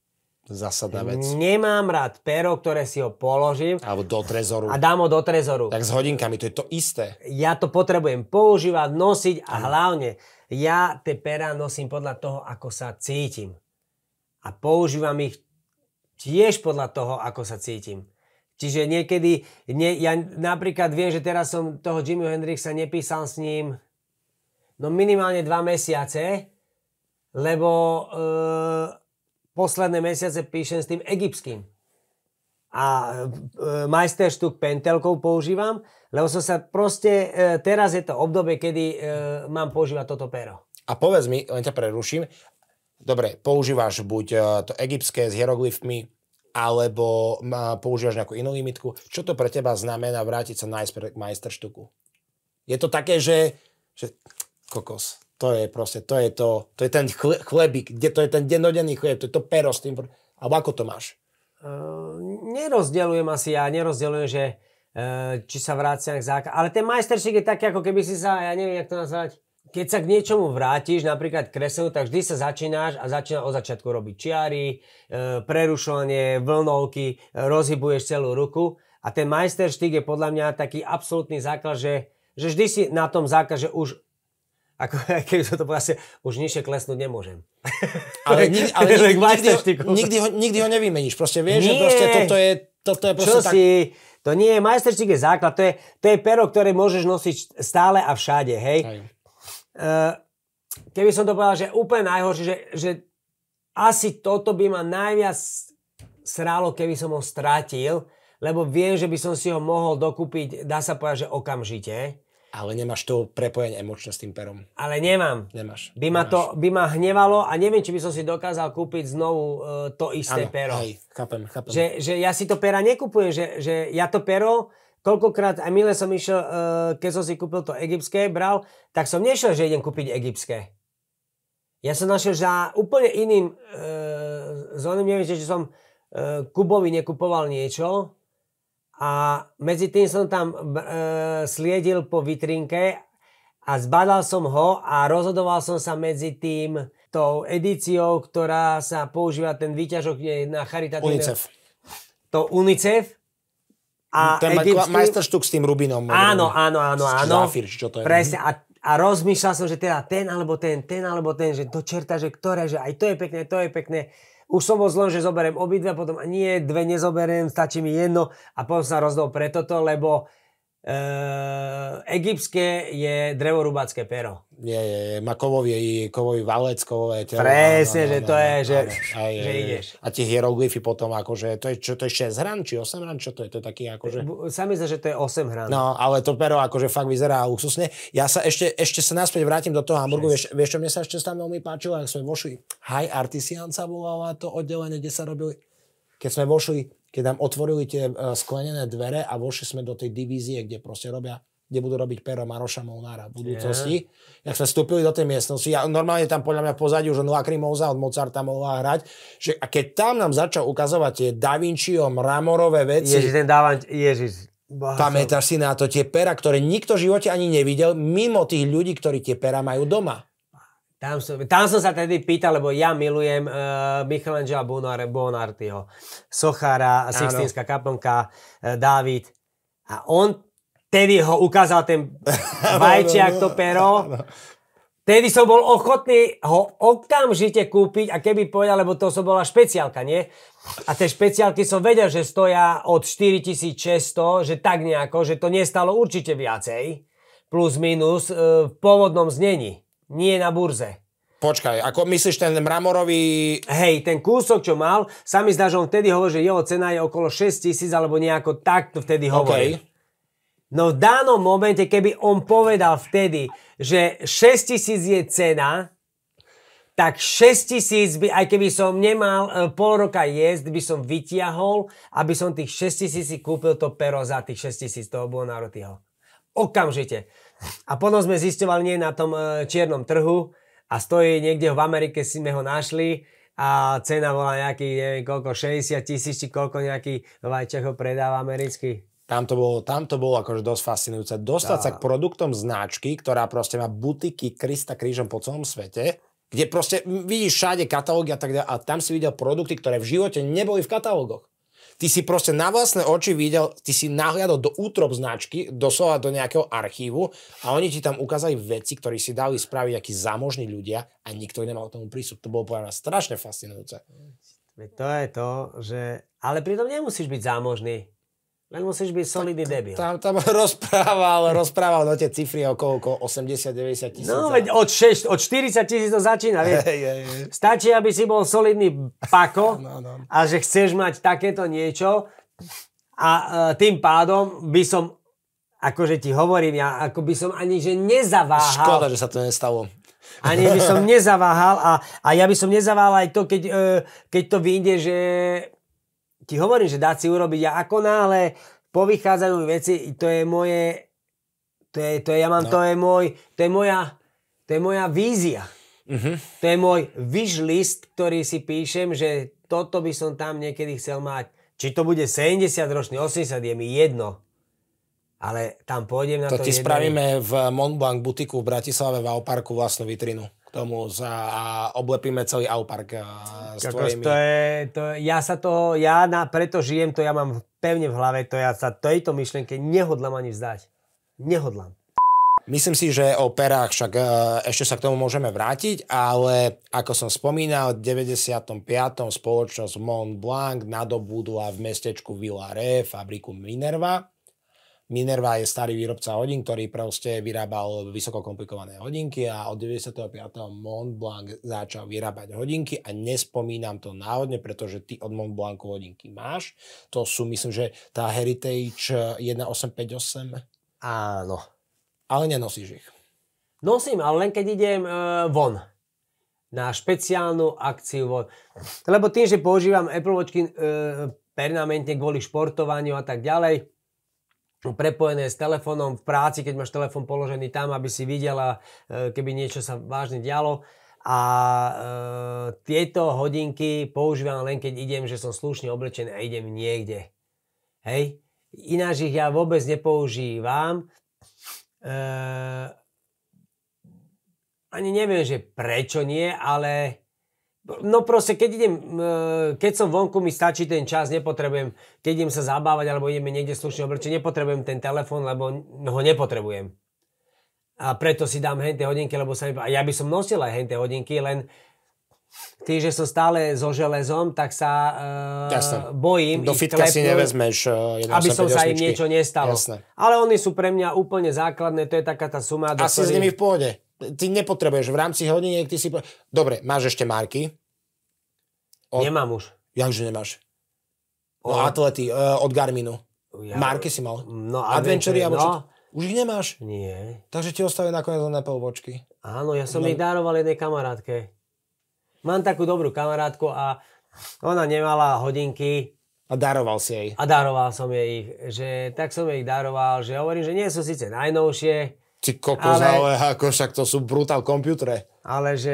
Zásadná vec. Nemám rád pero, ktoré si ho položím Alebo do trezoru. a dám ho do trezoru. Tak s hodinkami, to je to isté. Ja to potrebujem používať, nosiť a hlavne ja tie perá nosím podľa toho, ako sa cítim. A používam ich tiež podľa toho, ako sa cítim. Čiže niekedy, nie, ja napríklad viem, že teraz som toho Jimi Hendrixa nepísal s ním no minimálne dva mesiace, lebo e, posledné mesiace píšem s tým egyptským. A e, majsterštúk pentelkou používam, lebo som sa proste, e, teraz je to obdobie, kedy e, mám používať toto pero. A povedz mi, len ťa preruším, dobre, používaš buď e, to egyptské s hieroglyfmi, alebo ma- používaš nejakú inú limitku. Čo to pre teba znamená vrátiť sa najsprv k majsterštuku? Je to také, že, že kokos, to je proste, to je to, to je ten chle, chlebík, kde to je ten dennodenný chlieb, to je to pero s tým, alebo ako to máš? Uh, nerozdeľujem asi ja, nerozdeľujem, že uh, či sa vrácia k základu. Ale ten majsterštík je taký, ako keby si sa, ja neviem, jak to nazvať, keď sa k niečomu vrátiš, napríklad kresleniu, tak vždy sa začínaš a začínaš od začiatku robiť čiary, e, prerušovanie, vlnovky, e, rozhybuješ celú ruku a ten majsterštík je podľa mňa taký absolútny základ, že, že vždy si na tom základ, že už ako keby som to povedal, už nižšie klesnúť nemôžem. Ale, nikdy, ale K nikdy, ho, nikdy, ho, nikdy ho nevymeníš. Proste vieš, že Nie. proste toto je, toto je proste Čo tak... si? To nie je, majsterštík je základ, to je, to je pero, ktoré môžeš nosiť stále a všade, hej? Hej. Uh, keby som to povedal, že úplne najhoršie, že, že asi toto by ma najviac sralo, keby som ho stratil, lebo viem, že by som si ho mohol dokúpiť, dá sa povedať, že okamžite, Ale nemáš to prepojenie emočné s tým perom. ale nemám. Nemáš. By ma, nemáš. to, by ma hnevalo a neviem, či by som si dokázal kúpiť znovu uh, to isté Áno, pero. Hej, chápem, chápem. Že, že ja si to pera nekupujem, že, že ja to pero, koľkokrát, aj milé som išiel, uh, keď som si kúpil to egyptské, bral, tak som nešiel, že idem kúpiť egyptské. Ja som našiel za úplne iným uh, zónom, neviem, že som uh, Kubovi nekupoval niečo a medzi tým som tam uh, sliedil po vitrinke a zbadal som ho a rozhodoval som sa medzi tým tou edíciou, ktorá sa používa, ten výťažok je na charitatívne UNICEF. to UNICEF a Ten egyptský... majsterštuk s tým rubinom. Áno, áno, áno, áno. Či čo to je. Presne. A, a rozmýšľal som, že teda ten alebo ten, ten alebo ten, že do čerta, že ktoré, že aj to je pekné, to je pekné. Už som bol zlom, že zoberiem obidve, potom nie, dve nezoberiem, stačí mi jedno a potom sa rozdol pre toto, lebo e, egyptské je drevorúbacké pero. Je, je, je, má kovový, kovový valec, kovové telo. Presne, že to je, že- aj, že aj, ideš. A tie hieroglyfy potom, akože, to je, čo, to je 6 hran, či 8 hran, čo to je? To je taký, akože... Bu- Sa že to je 8 hran. No, ale to pero akože fakt vyzerá luxusne. Ja sa ešte, ešte sa naspäť vrátim do toho Hamburgu. Vieš, vieš, čo mne sa ešte tam veľmi páčilo, ak sme vošli. High Artisan sa volala to oddelenie, kde sa robili. Keď sme vošli, keď nám otvorili tie uh, sklenené dvere a vošli sme do tej divízie, kde proste robia kde budú robiť pero Maroša Molnára v budúcnosti. Jak sme vstúpili do tej miestnosti, ja normálne tam podľa mňa pozadí už Lacrimosa od Mozarta mohla hrať, že a keď tam nám začal ukazovať tie Da Vinciho mramorové veci, Ježiš, ten dávam, ježiš. Boha, Pamätáš si na to tie pera, ktoré nikto v živote ani nevidel, mimo tých ľudí, ktorí tie pera majú doma. Tam som, tam som sa tedy pýtal, lebo ja milujem uh, Michelangela Bonar, Bonartyho, Sochára, Sixtínska kaplnka, uh, Dávid. A on tedy ho ukázal ten vajčiak, to pero. Tedy som bol ochotný ho okamžite kúpiť a keby povedal, lebo to som bola špeciálka, nie? A tie špeciálky som vedel, že stoja od 4600, že tak nejako, že to nestalo určite viacej, plus minus, e, v pôvodnom znení, nie na burze. Počkaj, ako myslíš ten mramorový... Hej, ten kúsok, čo mal, sa mi zdá, že on vtedy hovoril, že jeho cena je okolo 6 tisíc, alebo nejako takto vtedy hovoril. OK. No v danom momente, keby on povedal vtedy, že 6 tisíc je cena, tak 6 tisíc by, aj keby som nemal e, pol roka jesť, by som vytiahol, aby som tých 6 tisíc si kúpil to pero za tých 6 tisíc toho Bonarotyho. Okamžite. A potom sme zisťovali nie na tom e, čiernom trhu a stojí niekde v Amerike, si sme ho našli a cena bola nejaký, neviem koľko, 60 tisíc, či koľko nejaký vajček ho predáva americký. Tam to bolo, tam to bolo akože dosť fascinujúce. Dostať Tá. sa k produktom značky, ktorá proste má butiky Krista krížom po celom svete, kde proste vidíš všade katalógy a tak ďalej a tam si videl produkty, ktoré v živote neboli v katalógoch. Ty si proste na vlastné oči videl, ty si nahliadol do útrob značky, doslova do nejakého archívu a oni ti tam ukázali veci, ktoré si dali spraviť akí zámožní ľudia a nikto nemal k tomu prístup. To bolo podľa mňa strašne fascinujúce. To je to, že... Ale pritom nemusíš byť zámožný. Len musíš byť solidný debil. Tam, tam rozprával, rozprával do tie cifry okolo, okolo 80-90 tisíc. No veď od, 6, od 40 tisíc to začína, vieš. Stačí, aby si bol solidný pako No, no. a že chceš mať takéto niečo a e, tým pádom by som, akože ti hovorím, ja ako by som ani že nezaváhal. Škoda, že sa to nestalo. Ani by som nezaváhal a, a ja by som nezaváhal aj to, keď, e, keď to vyjde, že ti hovorím, že dá si urobiť a ako náhle povychádzajú veci, to je moje, to je, to je, ja mám, No. to je môj, to je moja, to je moja vízia. Mhm. To je môj wish list, ktorý si píšem, že toto by som tam niekedy chcel mať. Či to bude 70 ročný, 80, je mi jedno. Ale tam pôjdem na To to, ti jedno- spravíme v Montblanc butiku v Bratislave v Auparku vlastnú vitrinu tomu za, a oblepíme celý Aupark s tvojimi... to je, to, ja sa toho, ja na, preto žijem, to ja mám pevne v hlave, to ja sa tejto myšlenke nehodlám ani vzdať. Nehodlám. Myslím si, že o perách však e, ešte sa k tomu môžeme vrátiť, ale ako som spomínal, v 95. spoločnosť Mont Blanc nadobudla v mestečku Villare fabriku Minerva. Minerva je starý výrobca hodín, ktorý proste vyrábal vysoko komplikované hodinky a od 95. Mont Blanc začal vyrábať hodinky a nespomínam to náhodne, pretože ty od Mont Blancu hodinky máš. To sú, myslím, že tá Heritage 1858, Áno. ale nenosíš ich. Nosím, ale len keď idem e, von. Na špeciálnu akciu von. Lebo tým, že používam Apple Watchky e, permanentne kvôli športovaniu a tak ďalej, prepojené s telefónom v práci, keď máš telefón položený tam, aby si videla, e, keby niečo sa vážne dialo. A e, tieto hodinky používam len keď idem, že som slušne oblečený a idem niekde. Hej? Ináč ich ja vôbec nepoužívam. E, ani neviem, že prečo nie, ale no proste, keď idem, e, keď som vonku, mi stačí ten čas, nepotrebujem, keď idem sa zabávať alebo ideme niekde slušne oblečený, nepotrebujem ten telefón, lebo ho nepotrebujem. A preto si dám henté hodinky, lebo sa mi... A ja by som nosil aj henté hodinky, len tým, že som stále so železom, tak sa uh, Jasné. bojím Do fitka si klepnúť, nevezmeš uh, aby som sa im niečo nestalo. Jasné. Ale oni sú pre mňa úplne základné, to je taká tá suma, A si s ktorej- nimi v pohode. Ty nepotrebuješ v rámci hodiniek, ty si... po- Dobre, máš ešte marky. Od- Nemám už. Jakže nemáš? No, Od- atlety uh, od Garminu. Ja- Marky si mal. No, Adventure, alebo čo? no. Už ich nemáš. Nie. Takže ti ostali nakoniec len Apple Watchky. Áno, ja som No. ich daroval jednej kamarátke. Mám takú dobrú kamarátku a ona nemala hodinky A daroval si jej. a daroval som jej ich. Že, tak som jej ich daroval, že hovorím, že nie sú síce najnovšie, Ty kokos, ale... Ale- ako však to sú brutál komputere. ale že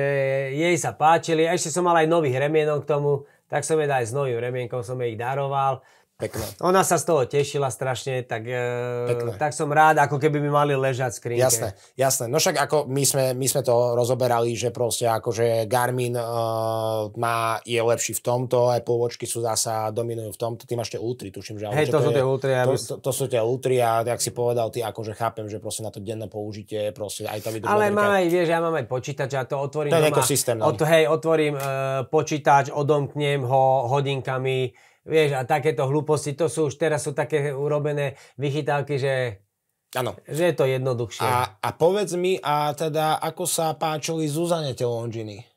jej sa páčili. Ešte som mal aj nových remienok k tomu, tak som jej aj s novým remienkom, som jej ich daroval. Pekné. Ona sa z toho tešila strašne, tak, Pekné. e, tak som rád, ako keby mi mali ležať v skrinke. Jasné, jasné. No však ako my sme, my sme to rozoberali, že proste akože Garmin uh, má, je lepší v tomto, Apple Watchky sú zasa, dominujú v tomto. Ty máš tie Ultry, tuším, že... Hej, že to sú tie Ultry, To, by- to, to, sú tie Ultry a jak si povedal, ty akože chápem, že proste na to denné použitie, proste aj tá vydrž Ale mám aj, vieš, ja mám aj počítač, ja to otvorím To je ekosystém, no. Od, hej, otvorím e, počítač, odomknem ho hodinkami, vieš, a takéto hlúposti, to sú už teraz sú také urobené vychytávky, že, Áno. že je to jednoduchšie. A, a povedz mi, a teda ako sa páčili Zuzane tie longiny?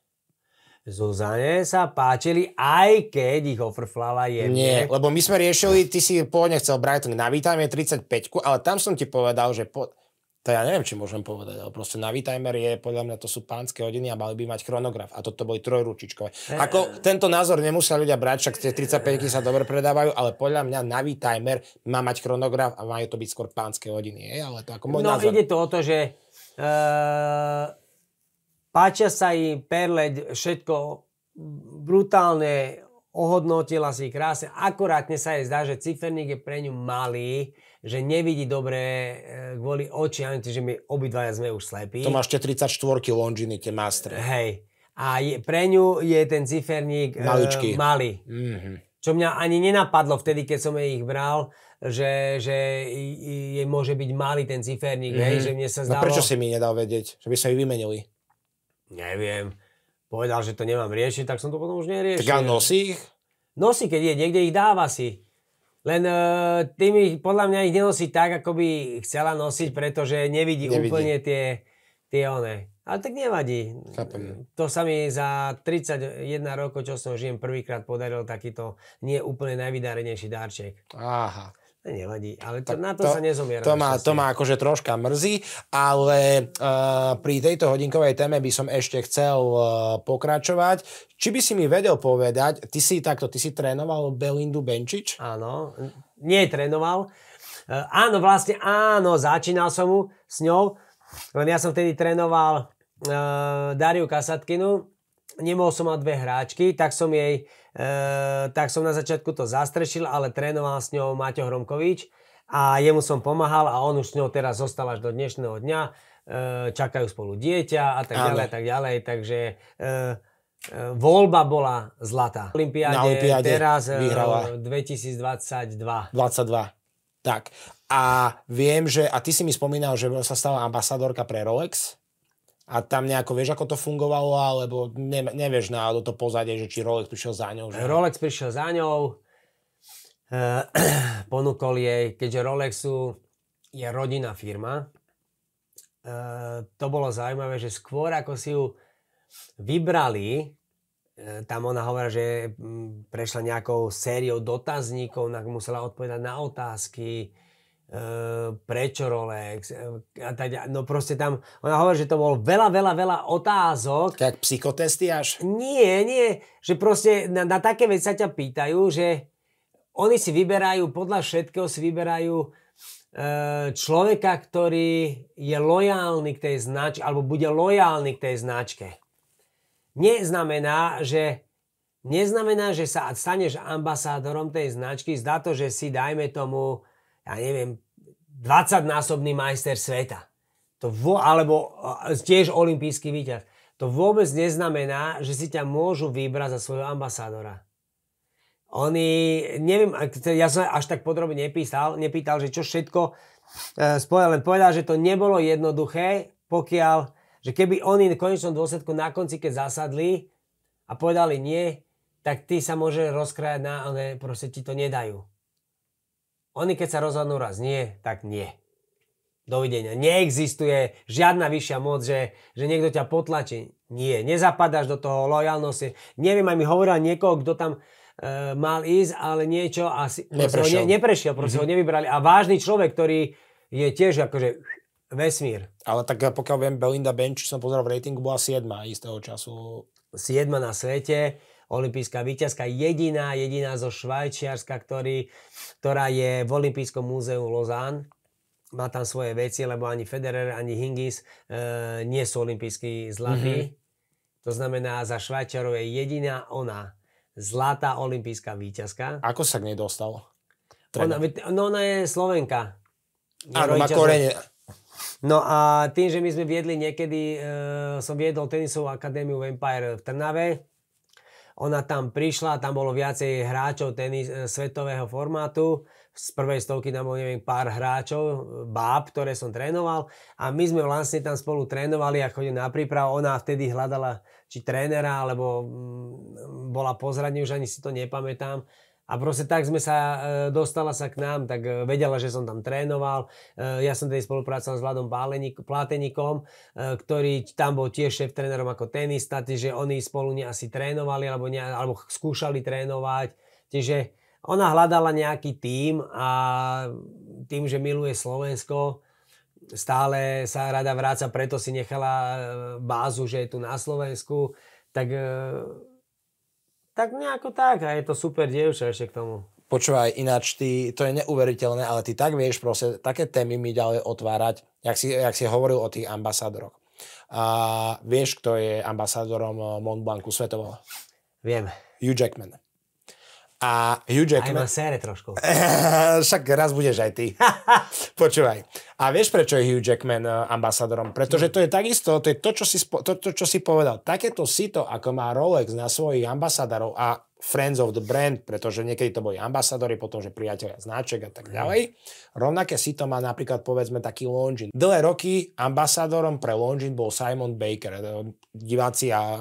Zuzane sa páčili, aj keď ich ofrflala jemne. Nie, lebo my sme riešili, ty si pôvodne chcel Brighton na Vitimer 35, ale tam som ti povedal, že po... To ja neviem, či môžem povedať, ale proste na Vitimer je, podľa mňa to sú pánske hodiny a mali by mať chronograf. A toto boli trojručičkové. Ako tento názor nemusia ľudia brať, však tie 35 sa dobre predávajú, ale podľa mňa na Vitimer má mať chronograf a majú to byť skôr pánske hodiny. Je? Ale to ako môj No názor. ide to o to, že uh, páčia sa im perleť všetko brutálne ohodnotila si krásne. Akurátne sa jej zdá, že ciferník je pre ňu malý, že nevidí dobre e, kvôli oči, že my obidvaja sme už slepí. To máš 34 longiny, tie mastre. Hej. A je, pre ňu je ten ciferník Maličký. Uh, malý. Mm-hmm. Čo mňa ani nenapadlo vtedy, keď som jej ich bral, že, že je môže byť malý ten ciferník, mm-hmm. hej, že mne sa zdalo... No prečo si mi nedal vedieť? Že by sme ich vymenili? Neviem. Povedal, že to nemám riešiť, tak som to potom už neriešil. Tak nosí ich? Nosí, keď je, niekde ich dáva si. Len uh, tým ich, podľa mňa ich nenosí tak, ako by chcela nosiť, pretože nevidí, nevidí. úplne tie, tie one. Ale tak nevadí. Chápem. To sa mi za 31 rokov, čo som žijem, prvýkrát podaril takýto nie úplne najvydarenejší darček. Aha. Nevadí, ale to, na to, to sa nezomiera. To ma, to ma akože troška mrzí, ale uh, pri tejto hodinkovej téme by som ešte chcel uh, pokračovať. Či by si mi vedel povedať, ty si takto, ty si trénoval Belindu Benčič? Áno, nie trénoval. Uh, áno, vlastne áno, začínal som mu s ňou, len ja som vtedy trénoval uh, Dariu Kasatkinu, nemohol som mať dve hráčky, tak som jej tak som na začiatku to zastrešil, ale trénoval s ňou Maťo Hromkovič a jemu som pomáhal a on už s ňou teraz zostal až do dnešného dňa. E, čakajú spolu dieťa a tak ďalej, a tak ďalej, takže e, voľba bola zlatá. Olympiáde, na Olympiáde teraz vyhrala 2022. 22. Tak. A viem, že, a ty si mi spomínal, že sa stala ambasadorka pre Rolex a tam nejako vieš, ako to fungovalo, alebo ne, nevieš na to pozadie, že či Rolex prišiel za ňou. Že... Rolex prišiel za ňou, uh, ponúkol jej, keďže Rolexu je rodinná firma, uh, to bolo zaujímavé, že skôr ako si ju vybrali, uh, tam ona hovorila, že prešla nejakou sériou dotazníkov, musela odpovedať na otázky, prečo Rolex uh, a tak, no proste tam, ona hovorí, že to bolo veľa, veľa, veľa otázok. Tak psychotesty až? Nie, nie, že proste na, na také veci sa ťa pýtajú, že oni si vyberajú, podľa všetkého si vyberajú uh, človeka, ktorý je lojálny k tej značke, alebo bude lojálny k tej značke. Neznamená, že neznamená, že sa staneš ambasádorom tej značky, zdá to, že si, dajme tomu, ja neviem, 20-násobný majster sveta. To vo, alebo tiež olimpijský víťaz. To vôbec neznamená, že si ťa môžu vybrať za svojho ambasádora. Oni, neviem, ja som až tak podrobne nepísal, nepýtal, že čo všetko e, spojil, len povedal, že to nebolo jednoduché, pokiaľ, že keby oni v konečnom dôsledku na konci, keď zasadli a povedali nie, tak ty sa môže rozkrajať na, ale proste ti to nedajú. Oni keď sa rozhodnú raz nie, tak nie. Dovidenia. Neexistuje žiadna vyššia moc, že, že niekto ťa potlačí. Nie, nezapadáš do toho lojalnosti. Neviem, aj mi hovoril niekoho, kto tam e, mal ísť, ale niečo asi... Neprešiel. Ho ne, neprešiel, proste mm-hmm. ho nevybrali. A vážny človek, ktorý je tiež akože vesmír. Ale tak pokiaľ viem, Belinda Bench, som pozeral v ratingu, bola 7 istého času. 7 na svete olimpijská víťazka, jediná, jediná zo Švajčiarska, ktorý, ktorá je v Olympijskom múzeu Lausanne. Má tam svoje veci, lebo ani Federer, ani Hingis e, nie sú olimpijskí zlatí. Mm-hmm. To znamená, za Švajčiarov je jediná ona, zlatá olimpijská víťazka. Ako sa k nej dostal? Ona, no ona je Slovenka. Áno, má korene. No a tým, že my sme viedli niekedy, e, som viedol tenisovú akadémiu Empire v Trnave, ona tam prišla, tam bolo viacej hráčov tenis, e, svetového formátu. Z prvej stovky tam bolo neviem, pár hráčov, báb, ktoré som trénoval. A my sme vlastne tam spolu trénovali a chodili na prípravu. Ona vtedy hľadala či trénera, alebo mm, bola pozradne, už ani si to nepamätám. A proste tak sme sa, e, dostala sa k nám, tak e, vedela, že som tam trénoval. E, ja som tedy spolupracoval s Vladom Pláteníkom, ktorý tam bol tiež šéf trénerom ako tenista, čiže oni spolu ne asi trénovali alebo, ne, alebo skúšali trénovať. Čiže ona hľadala nejaký tím a tým, že miluje Slovensko, stále sa rada vráca, preto si nechala bázu, že je tu na Slovensku, tak tak nejako tak a je to super dievča ešte k tomu. Počúvaj, ináč ty, to je neuveriteľné, ale ty tak vieš proste také témy mi ďalej otvárať, jak si, jak si hovoril o tých ambasádoroch. A vieš, kto je ambasádorom Montblancu svetovo? Viem. Hugh Jackman. A Hugh Aj Jackman... ma sére trošku. Však raz budeš aj ty. Počúvaj. A vieš, prečo je Hugh Jackman eh, ambasadorom? Pretože to je takisto, to je to, čo si, to, to, čo si povedal. Takéto sito, ako má Rolex na svojich ambasadorov a Friends of the Brand, pretože niekedy to boli ambasadori, potom že priateľia značek a tak ďalej. Rovnaké sito má napríklad povedzme taký Longin. Dlhé roky ambasadorom pre Longin bol Simon Baker. Diváci, a,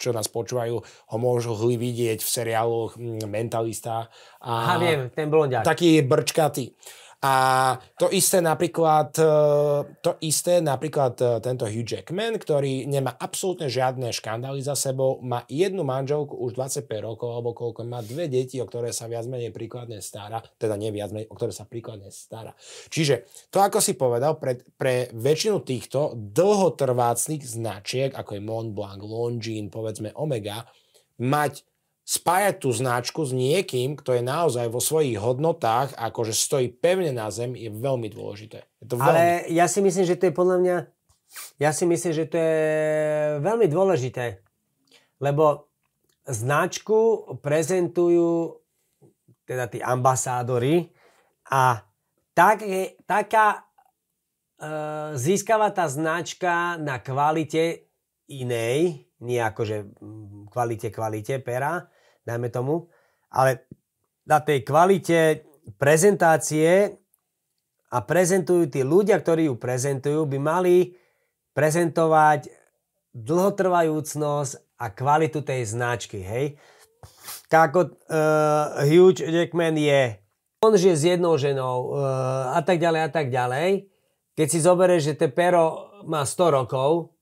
čo nás počúvajú, ho môžu hli vidieť v seriáloch mm, Mentalista. A Aha, viem, ten blondiak. taký brčkatý. A to isté napríklad, e, to isté napríklad e, tento Hugh Jackman, ktorý nemá absolútne žiadne škandály za sebou, má jednu manželku už 25 rokov, alebo koľko, má dve deti, o ktoré sa viac menej príkladne stará, teda nie viac menej, o ktoré sa príkladne stará. Čiže to, ako si povedal, pre, pre väčšinu týchto dlhotrvácných značiek, ako je Mont Blanc, Longines, povedzme Omega, mať spájať tú značku s niekým, kto je naozaj vo svojich hodnotách, akože stojí pevne na zem, je veľmi dôležité. Je to veľmi... Ale ja si myslím, že to je podľa mňa, ja si myslím, že to je veľmi dôležité, lebo značku prezentujú teda tí ambasádori a tak, taká e, získava tá značka na kvalite inej, nie akože kvalite, kvalite pera, dajme tomu, ale na tej kvalite prezentácie a prezentujú tí ľudia, ktorí ju prezentujú, by mali prezentovať dlhotrvajúcnosť a kvalitu tej značky, hej. Tak uh, Hugh Jackman je, on žije s jednou ženou uh, a tak ďalej a tak ďalej. Keď si zoberieš, že to pero má 100 rokov,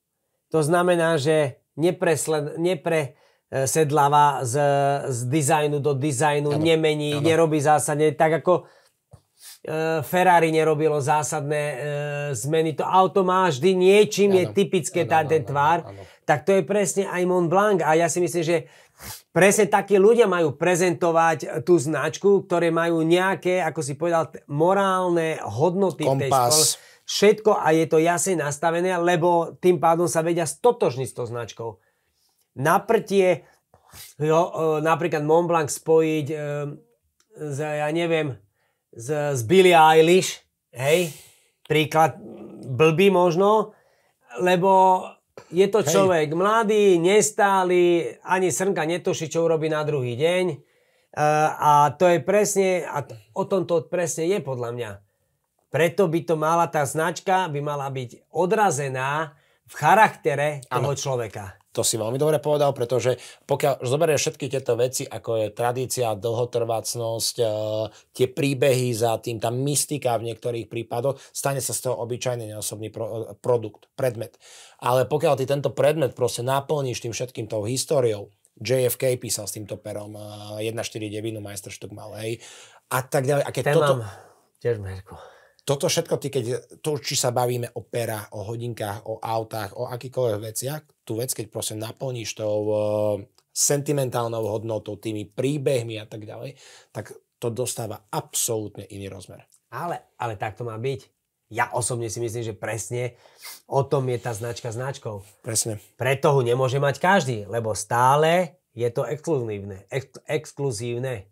to znamená, že nepresled, nepre, sedláva z, z dizajnu do dizajnu, ano, nemení, ano. nerobí zásadne, tak ako e, Ferrari nerobilo zásadné e, zmeny. To auto má vždy niečím, ano, je typické ano, tá, ten tvár. Ano, ano. Tak to je presne aj Mont Blanc a ja si myslím, že presne takí ľudia majú prezentovať tú značku, ktoré majú nejaké, ako si povedal, morálne hodnoty Kompas. tej škole. Všetko a je to jasne nastavené, lebo tým pádom sa vedia stotožniť s tou značkou naprtie, jo, e, napríklad Mont Blanc spojiť e, z, ja neviem, z, z Billie Eilish, hej, príklad blbý možno, lebo je to človek hej. mladý, nestály, ani srnka netuší, čo urobí na druhý deň. Uh, a to je presne, a o tom to presne je podľa mňa. Preto by to mala, tá značka by mala byť odrazená v charaktere toho ano. človeka. To si veľmi dobre povedal, pretože pokiaľ zoberieš všetky tieto veci, ako je tradícia, dlhotrvácnosť, e, tie príbehy za tým, tá mystika v niektorých prípadoch, stane sa z toho obyčajný neosobný pro, produkt, predmet. Ale pokiaľ ty tento predmet proste naplníš tým všetkým tou históriou, JFK písal s týmto perom, 149 majstrštuk mal, hej, a tak ďalej. A keď Ten toto... mám tiež merku toto všetko, ty, keď to, či sa bavíme o perách, o hodinkách, o autách, o akýkoľvek veciach, tú vec, keď proste naplníš tou uh, sentimentálnou hodnotou, tými príbehmi a tak ďalej, tak to dostáva absolútne iný rozmer. Ale, ale tak to má byť. Ja osobne si myslím, že presne o tom je tá značka značkou. Presne. Preto ho nemôže mať každý, lebo stále je to exkluzívne. Ex- exkluzívne.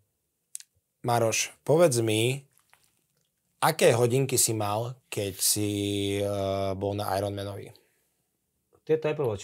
Maroš, povedz mi, Aké hodinky si mal, keď si uh, bol na Ironmanovi? Tieto Apple.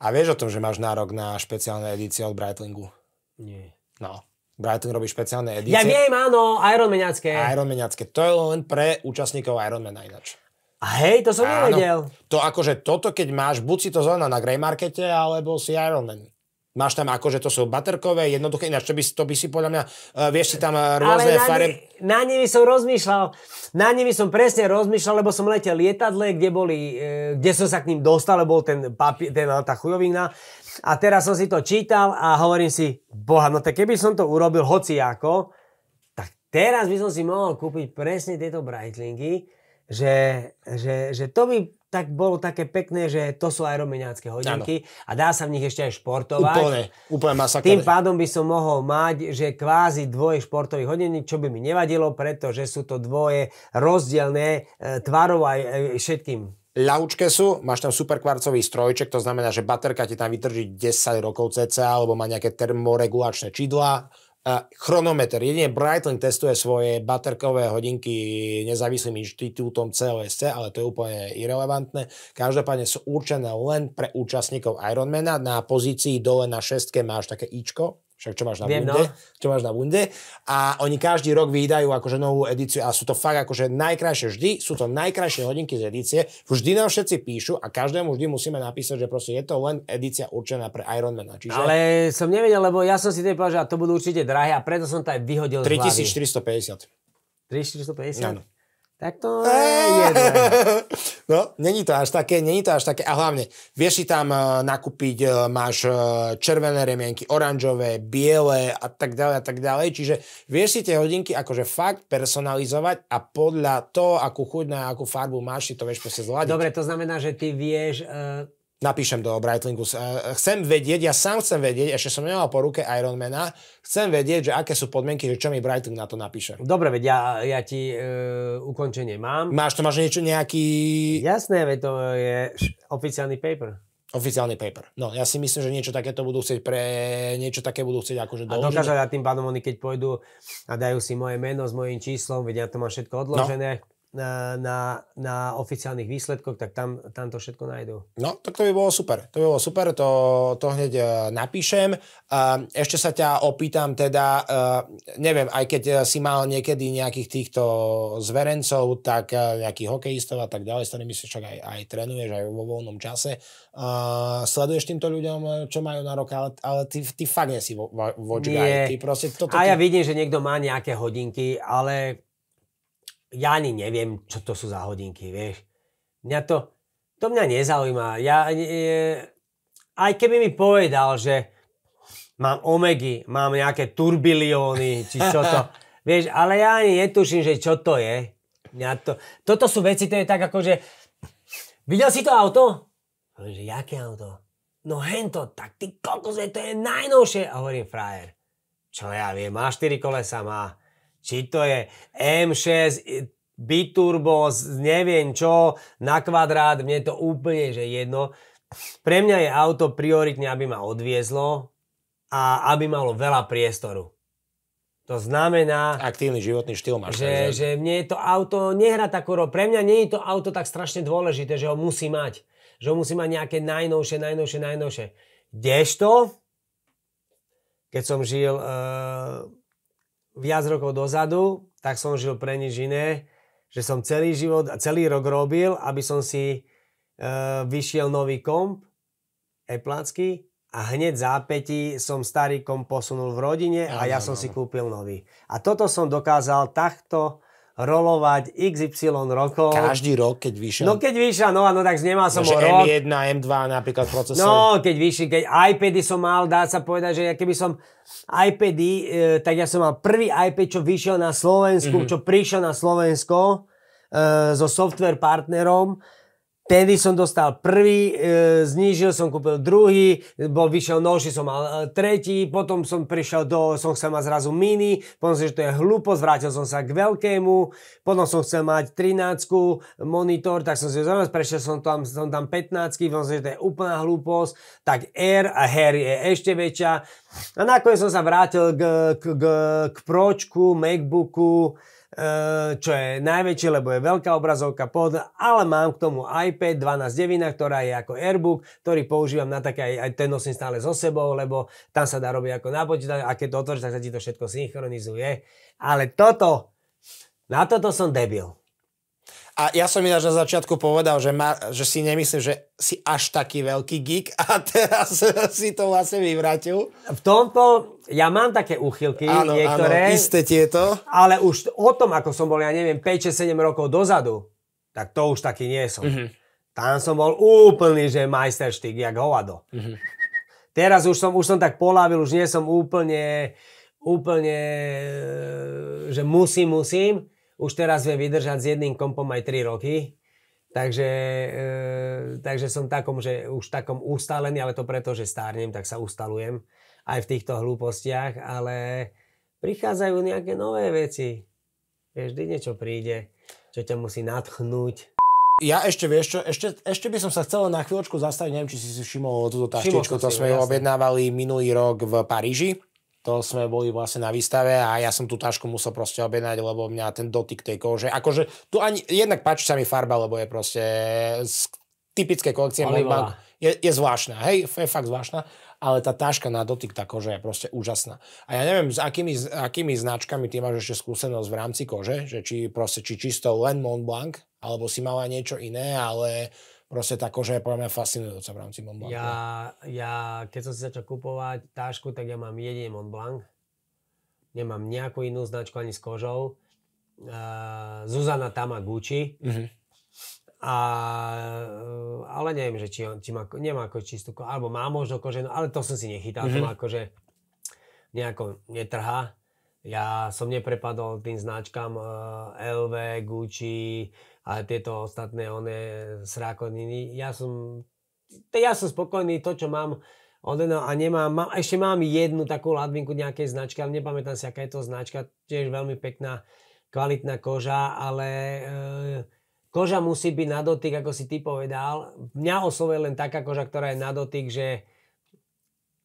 A vieš o tom, že máš nárok na špeciálne edície od Breitlingu? Nie. No. Breitling robí špeciálne edície. Ja viem, áno, Ironmaniacké. Ironmaniacké. To je len pre účastníkov Ironmana ináč. A hej, to som nevedel. To akože toto, keď máš, buď si to zelená na Grey Markete, alebo si Ironman. Máš tam akože to sú baterkové, jednoduché, ináč to by, to by si podľa mňa, uh, vieš si tam uh, rôzne Ale na, fare... na nimi som rozmýšľal, na nimi som presne rozmýšľal, lebo som letel lietadle, kde boli, e, kde som sa k ním dostal, bol ten, papier, ten tá chujovina. A teraz som si to čítal a hovorím si, boha, no tak keby som to urobil hociako, tak teraz by som si mohol kúpiť presne tieto Breitlingy, že, že, že to by tak bolo také pekné, že to sú aeromeniacké hodinky ano. a dá sa v nich ešte aj športovať. Úplne, úplne masakre. Tým pádom by som mohol mať, že kvázi dvoje športových hodinník, čo by mi nevadilo, pretože sú to dvoje rozdielne e, tvarov aj e, všetkým. ľahučké sú, máš tam super kvarcový strojček, to znamená, že baterka ti tam vydrží 10 rokov cca, alebo má nejaké termoregulačné čidla, Chronometer. Jedine Breitling testuje svoje baterkové hodinky nezávislým inštitútom COSC, ale to je úplne irrelevantné. Každopádne sú určené len pre účastníkov Ironmana. Na pozícii dole na šestke máš také ičko, však čo máš na Viem, bunde, no. čo máš na bunde. A oni každý rok vydajú akože novú edíciu a sú to fakt akože najkrajšie vždy, sú to najkrajšie hodinky z edície. Vždy nám všetci píšu a každému vždy musíme napísať, že proste je to len edícia určená pre Ironmana. Čiže Ale som nevedel, lebo ja som si to povedal, že to budú určite drahé a preto som to aj vyhodil z hlavy. 3450. 3450? Áno. Tak to je jedno. No, není to až také, není to až také. A hlavne, vieš si tam uh, nakúpiť, uh, máš uh, červené remienky, oranžové, biele a tak ďalej a tak ďalej. Čiže vieš si tie hodinky akože fakt personalizovať a podľa toho, akú chuť na akú farbu máš, si to vieš proste zladiť. Dobre, to znamená, že ty vieš... Uh, Napíšem do Breitlingu. Uh, Chcem vedieť, ja sám chcem vedieť, ešte som nemal po ruke Ironmana, chcem vedieť, že aké sú podmienky, že čo mi Breitling na to napíše. dobre, veď ja, ja ti uh, ukončenie mám. Máš to, máš niečo, nejaký Jasné, veď to je oficiálny paper. oficiálny paper. No, ja si myslím, že niečo takéto budú chcieť pre, niečo také budú chcieť akože A doložiť. dokážu a tým pádom oni keď pôjdu a dajú si moje meno s mojím číslom, veď ja to mám všetko odložené na, na, na oficiálnych výsledkoch, tak tam, tam to všetko nájdú. No, tak to by bolo super. To by bolo super, to, to hneď uh, napíšem. Uh, ešte sa ťa opýtam teda, uh, neviem, aj keď uh, si mal niekedy nejakých týchto zverencov, tak uh, nejakých hokejistov a tak ďalej, s ktorými si však aj, aj trénuješ, aj vo voľnom čase. Uh, sleduješ týmto ľuďom, čo majú na rok, ale, ale ty, ty fakt nie si vo, vo. Nie. Ty proste toto... A ja ty... vidím, že niekto má nejaké hodinky, ale ja ani neviem, čo to sú za hodinky, vieš. Mňa to, to mňa nezaujíma. Ja, e, aj keby mi povedal, že mám omegy, mám nejaké turbilióny, či čo to, vieš, ale ja ani netuším, že čo to je. Mňa to, toto sú veci, to je tak ako, že videl si to auto? Hovorím, že jaké auto? No hento, tak ty kokos, to je najnovšie. A hovorím, frajer, čo ja viem, má 4 kolesa, má. Či to je M6, biturbo, neviem čo, na kvadrát, mne je to úplne že jedno. Pre mňa je auto prioritne, aby ma odviezlo a aby malo veľa priestoru. To znamená, Aktívny životný štýl máš. že, že mne to auto nehrá takú rolu. Pre mňa nie je to auto tak strašne dôležité, že ho musí mať. Že ho musí mať nejaké najnovšie, najnovšie, najnovšie. Kdežto, keď som žil uh, viac rokov dozadu, tak som žil pre nič iné, že som celý život, celý rok robil, aby som si uh, vyšiel nový komp, Appleácky, a hneď zápäti som starý komp posunul v rodine a ja som si kúpil nový. A toto som dokázal takto rolovať XY rokov. Každý rok, keď vyšiel No keď vyšiel, no, no tak nemal som ho rok. M1, M2 napríklad procesor. No, keď vyšli, keď iPady som mal, dá sa povedať, že ja keby som iPady, e, tak ja som mal prvý iPad, čo vyšiel na Slovensku, mm-hmm. čo prišiel na Slovensko e, so software partnerom. Tedy som dostal prvý, e, znížil som, kúpil druhý, bol vyšiel novší, som mal e, tretí, potom som prišiel do, som chcel mať zrazu mini, potom som, že to je hlúposť, vrátil som sa k veľkému, potom som chcel mať 13 monitor, tak som si zrovna prešiel som tam, som tam 15 potom som, že to je úplná hlúposť, tak Air a Hair je ešte väčšia. A nakoniec som sa vrátil k, k, k, k Pročku, Macbooku, čo je najväčšie, lebo je veľká obrazovka pod, ale mám k tomu iPad 12.9, ktorá je ako Airbook, ktorý používam na také, aj, aj ten nosím stále so sebou, lebo tam sa dá robiť ako na počítač a keď to otvoríš, tak sa ti to všetko synchronizuje. Ale toto, na toto som debil. A ja som ináč na začiatku povedal, že, ma, že si nemyslím, že si až taký veľký geek a teraz si to vlastne vyvratil. V tomto, ja mám také úchylky Áno, niektoré, áno, isté tieto. ale už o tom, ako som bol, ja neviem, 5-6-7 rokov dozadu, tak to už taký nie som. Mhm. Tam som bol úplný, že majsterštík, jak hovado. Mhm. Teraz už som, už som tak polávil, už nie som úplne, úplne, že musím, musím. Už teraz viem vydržať s jedným kompom aj 3 roky. Takže, e, takže som takom, že už takom ustalený, ale to preto, že stárnem, tak sa ustalujem aj v týchto hlúpostiach, ale prichádzajú nejaké nové veci. Vieš, vždy niečo príde, čo ťa musí nadchnúť. Ja ešte, vieš čo, ešte, ešte by som sa chcel na chvíľočku zastaviť, neviem, či si si všimol túto taštičku, to sme jasne. objednávali minulý rok v Paríži. To sme boli vlastne na výstave a ja som tú tašku musel proste objednať, lebo mňa ten dotyk tej kože, akože tu ani, jednak páči sa mi farba, lebo je proste z typické kolekcie. Montblanc je, je zvláštna, hej, je fakt zvláštna, ale tá táška na dotyk, tá koža je proste úžasná. A ja neviem, s akými, akými značkami ty máš ešte skúsenosť v rámci kože, že či proste, či čisto len Montblanc, alebo si mala niečo iné, ale proste tá koža je podľa mňa fascinujúca v rámci Montblancu. Ja, ja, keď som si začal kupovať tášku, tak ja mám jedine Mont Blanc. Nemám nejakú inú značku ani s kožou. Uh, Zuzana tam má Gucci. Mhm. A, ale neviem, že či, on, či má, nemá ako čistú ko- alebo má možno koženú, ale to som si nechytal, mm-hmm. to ma akože nejako netrhá. Ja som neprepadol tým značkám uh, LV, Gucci a tieto ostatné one srákoniny. Ja som, ja som spokojný, to čo mám odeno a nemám, mám, ešte mám jednu takú ladvinku nejakej značky, ale nepamätám si, aká je to značka, tiež veľmi pekná, kvalitná koža, ale e, koža musí byť na dotyk, ako si ty povedal. Mňa oslovuje len taká koža, ktorá je na dotyk, že,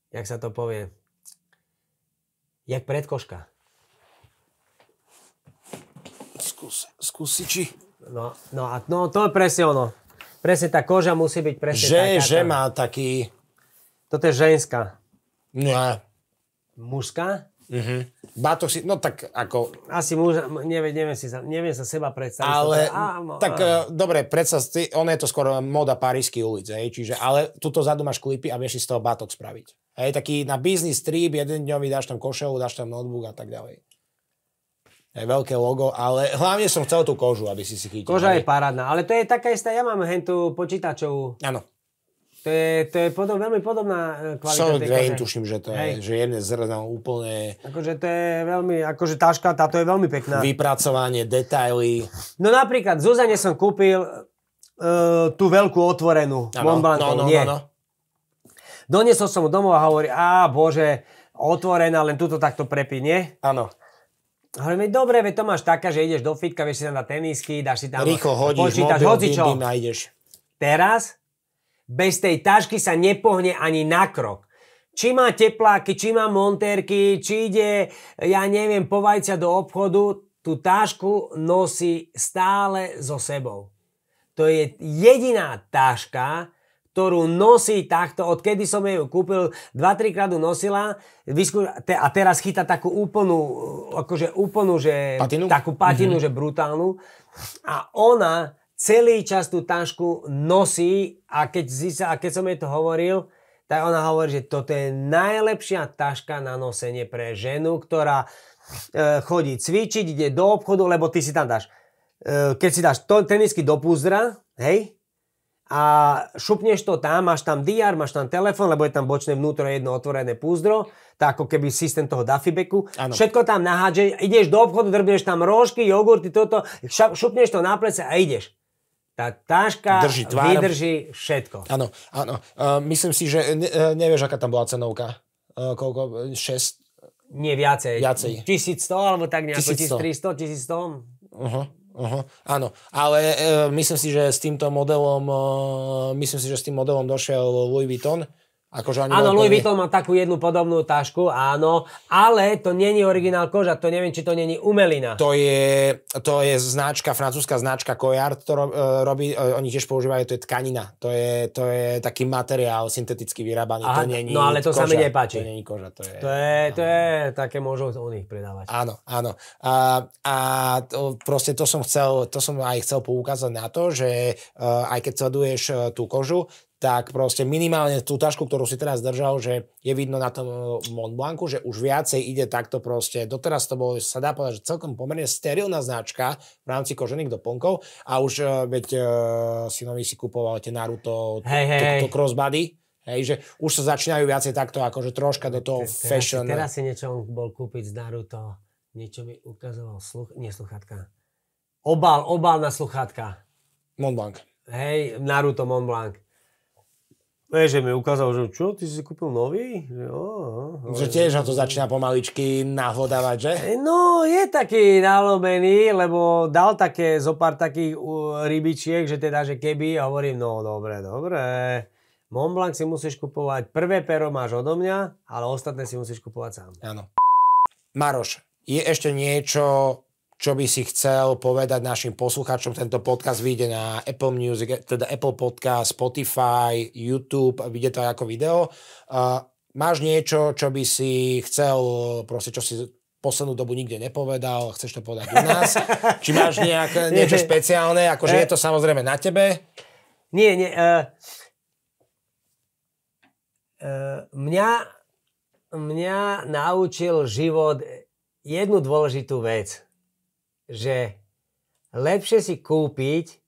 jak sa to povie, jak predkoška. Skús, skúsi, či... No, no a no, to je presne ono. Presne tá koža musí byť presne Že, taká. že má taký... Toto je ženská. No, Mužská? uh-huh. Bátok si, no tak ako... Asi muž, neviem, neviem, si sa, neviem sa seba predstaviť. Ale, Toto je- á, no, tak á. uh, dobre, predsa, ty, on je to skoro moda parížský ulic, hej, čiže, ale tuto zadu máš klipy a vieš si z toho batok spraviť. Hej, taký na business trip, jeden dňový, dáš tam košelu, dáš tam notebook a tak ďalej. Je veľké logo, ale hlavne som chcel tú kožu, aby si si chytil. Koža je parádna, ale to je taká istá, ja mám hentu počítačovú. Áno, To je, to je podob, veľmi podobná e, kvalita Solid Grain, tuším, že to je, Hej. že jemné zrno, úplne Akože to je veľmi, akože táška, táto je veľmi pekná. vypracovanie, detaily. No napríklad Zuzane som kúpil uh, tú veľkú otvorenú Áno, Mont Blanc. no, no, Nie. no, no. Doniesol som mu domov a hovorí, á bože, otvorená, len túto takto prepí, nie? Áno. Hovorím, dobre, veď to máš taká, že ideš do fitka, vieš si tam dať tenisky, dáš si tam Rýchlo hodíš, počítač, mobil, hocičo. a ideš. Teraz bez tej tašky sa nepohne ani na krok. Či má tepláky, či má montérky, či ide, ja neviem, po vajcia do obchodu, tú tášku nosí stále so sebou. To je jediná táška, ktorú nosí takto, odkedy som jej ju kúpil, 2-3 krát nosila a teraz chytá takú úplnú, akože úplnú, že Patinu? takú patinu, mm-hmm. že brutálnu. A ona celý čas tú tašku nosí a keď, a keď som jej to hovoril, tak ona hovorí, že toto je najlepšia taška na nosenie pre ženu, ktorá e, chodí cvičiť, ide do obchodu, lebo ty si tam dáš, e, keď si dáš to, tenisky do púzdra, hej, a šupneš to tam, máš tam DR, máš tam telefón, lebo je tam bočné vnútro jedno otvorené púzdro, tak ako keby systém toho Daffybeku. Áno. Všetko tam nahádže, ideš do obchodu, drbneš tam rožky, jogurty, toto, šupneš to na plece a ideš. Tá táška Drží tvár. vydrží všetko. Áno, áno. Uh, myslím si, že ne, uh, nevieš, aká tam bola cenovka. Uh, koľko? 6? Nie viacej. Viacej. 1100 alebo tak nejako 1100. 1300, 1100. Uh-huh, uh-huh, áno, ale uh, myslím si, že s týmto modelom, uh, myslím si, že s tým modelom došiel Louis Vuitton. Akože Áno, Louis Vuitton má takú jednu podobnú tašku, áno, ale to není originál koža, to neviem, či to není umelina. To je, to je značka, francúzska značka Coyard, to ro, e, robí, e, oni tiež používajú, to je tkanina. To je, to je taký materiál synteticky vyrábaný. Aha, to není no ale to sa mi koža. nepáči. To není koža, to je... To je, to je, také môžu nich predávať. Áno, áno. A, a to, proste to som chcel, to som aj chcel poukázať na to, že uh, aj keď sleduješ tú kožu, tak proste minimálne tú tašku, ktorú si teraz držal, že je vidno na tom uh, Mont Blancu, že už viacej ide takto proste. Doteraz to bolo, sa dá povedať, že celkom pomerne sterilná značka v rámci kožených doplnkov a už uh, veď uh, synovi si kupoval tie Naruto, hej, to, crossbody, hej, že už sa začínajú viacej takto akože troška do toho Teraz, fashion. teraz si niečo bol kúpiť z Naruto. Niečo mi ukazoval, sluch, nie sluchatka. Obal, obal na sluchatka. Mont Blanc. Hej, Naruto Mont Blanc. Vieš, že mi ukázal, že čo, ty si kúpil nový? Že, ó, ó, Že tiež ho to začína pomaličky nahlodávať, že? No, je taký nalomený, lebo dal také zo pár takých uh, rybičiek, že teda, že keby, a hovorím, no dobre, dobre. Montblanc si musíš kupovať, prvé pero máš odo mňa, ale ostatné si musíš kupovať sám. Áno. Maroš, je ešte niečo, čo by si chcel povedať našim poslucháčom. Tento podcast vyjde na Apple Music, teda Apple Podcast, Spotify, YouTube, vyjde to aj ako video. Uh, máš niečo, čo by si chcel, proste čo si poslednú dobu nikde nepovedal, chceš to povedať u nás? Či máš nejak, niečo špeciálne, akože je to samozrejme na tebe? Nie, nie. Uh, uh, mňa, mňa naučil život jednu dôležitú vec že lepšie si kúpiť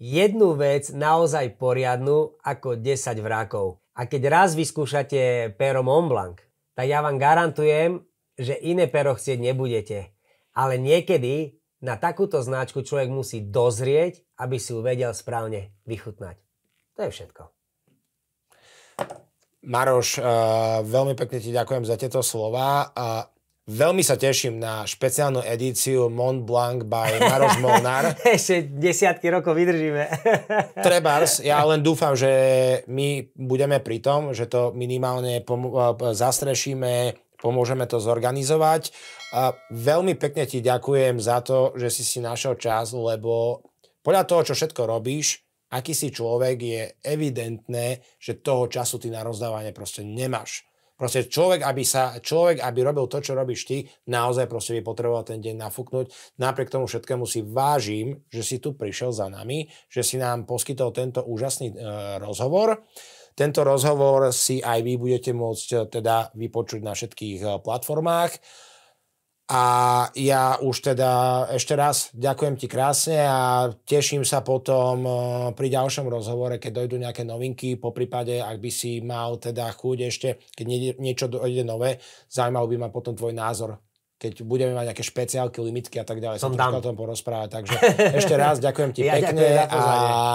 jednu vec naozaj poriadnu ako 10 vrákov. A keď raz vyskúšate pero Mont Blanc, tak ja vám garantujem, že iné pero chcieť nebudete. Ale niekedy na takúto značku človek musí dozrieť, aby si ju vedel správne vychutnať. To je všetko. Maroš, uh, veľmi pekne ti ďakujem za tieto slova. Veľmi sa teším na špeciálnu edíciu Mont Blanc by Maroš Molnár. Ešte desiatky rokov vydržíme. Trebars, ja len dúfam, že my budeme pri tom, že to minimálne pom- zastrešíme, pomôžeme to zorganizovať. A veľmi pekne ti ďakujem za to, že si si našiel čas, lebo podľa toho, čo všetko robíš, aký si človek, je evidentné, že toho času ty na rozdávanie proste nemáš Proste človek, aby, sa, človek, aby robil to, čo robíš ty, naozaj proste by potreboval ten deň nafúknuť. Napriek tomu všetkému si vážim, že si tu prišiel za nami, že si nám poskytol tento úžasný e, rozhovor. Tento rozhovor si aj vy budete môcť e, teda vypočuť na všetkých e, platformách. A ja už teda ešte raz ďakujem ti krásne a teším sa potom eh, pri ďalšom rozhovore, keď dojdú nejaké novinky, po prípade, ak by si mal teda chuť ešte, keď niečo dojde nové, zaujímal by ma potom tvoj názor keď budeme mať nejaké špeciálky, limitky a tak ďalej, som sa o tom porozprávať. Takže ešte raz ďakujem ti ja pekne a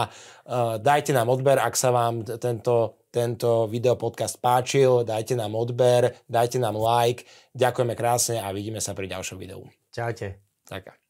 uh, dajte nám odber, ak sa vám tento tento videopodcast páčil, dajte nám odber, dajte nám like. Ďakujeme krásne a vidíme sa pri ďalšom videu. Čaute. Taká.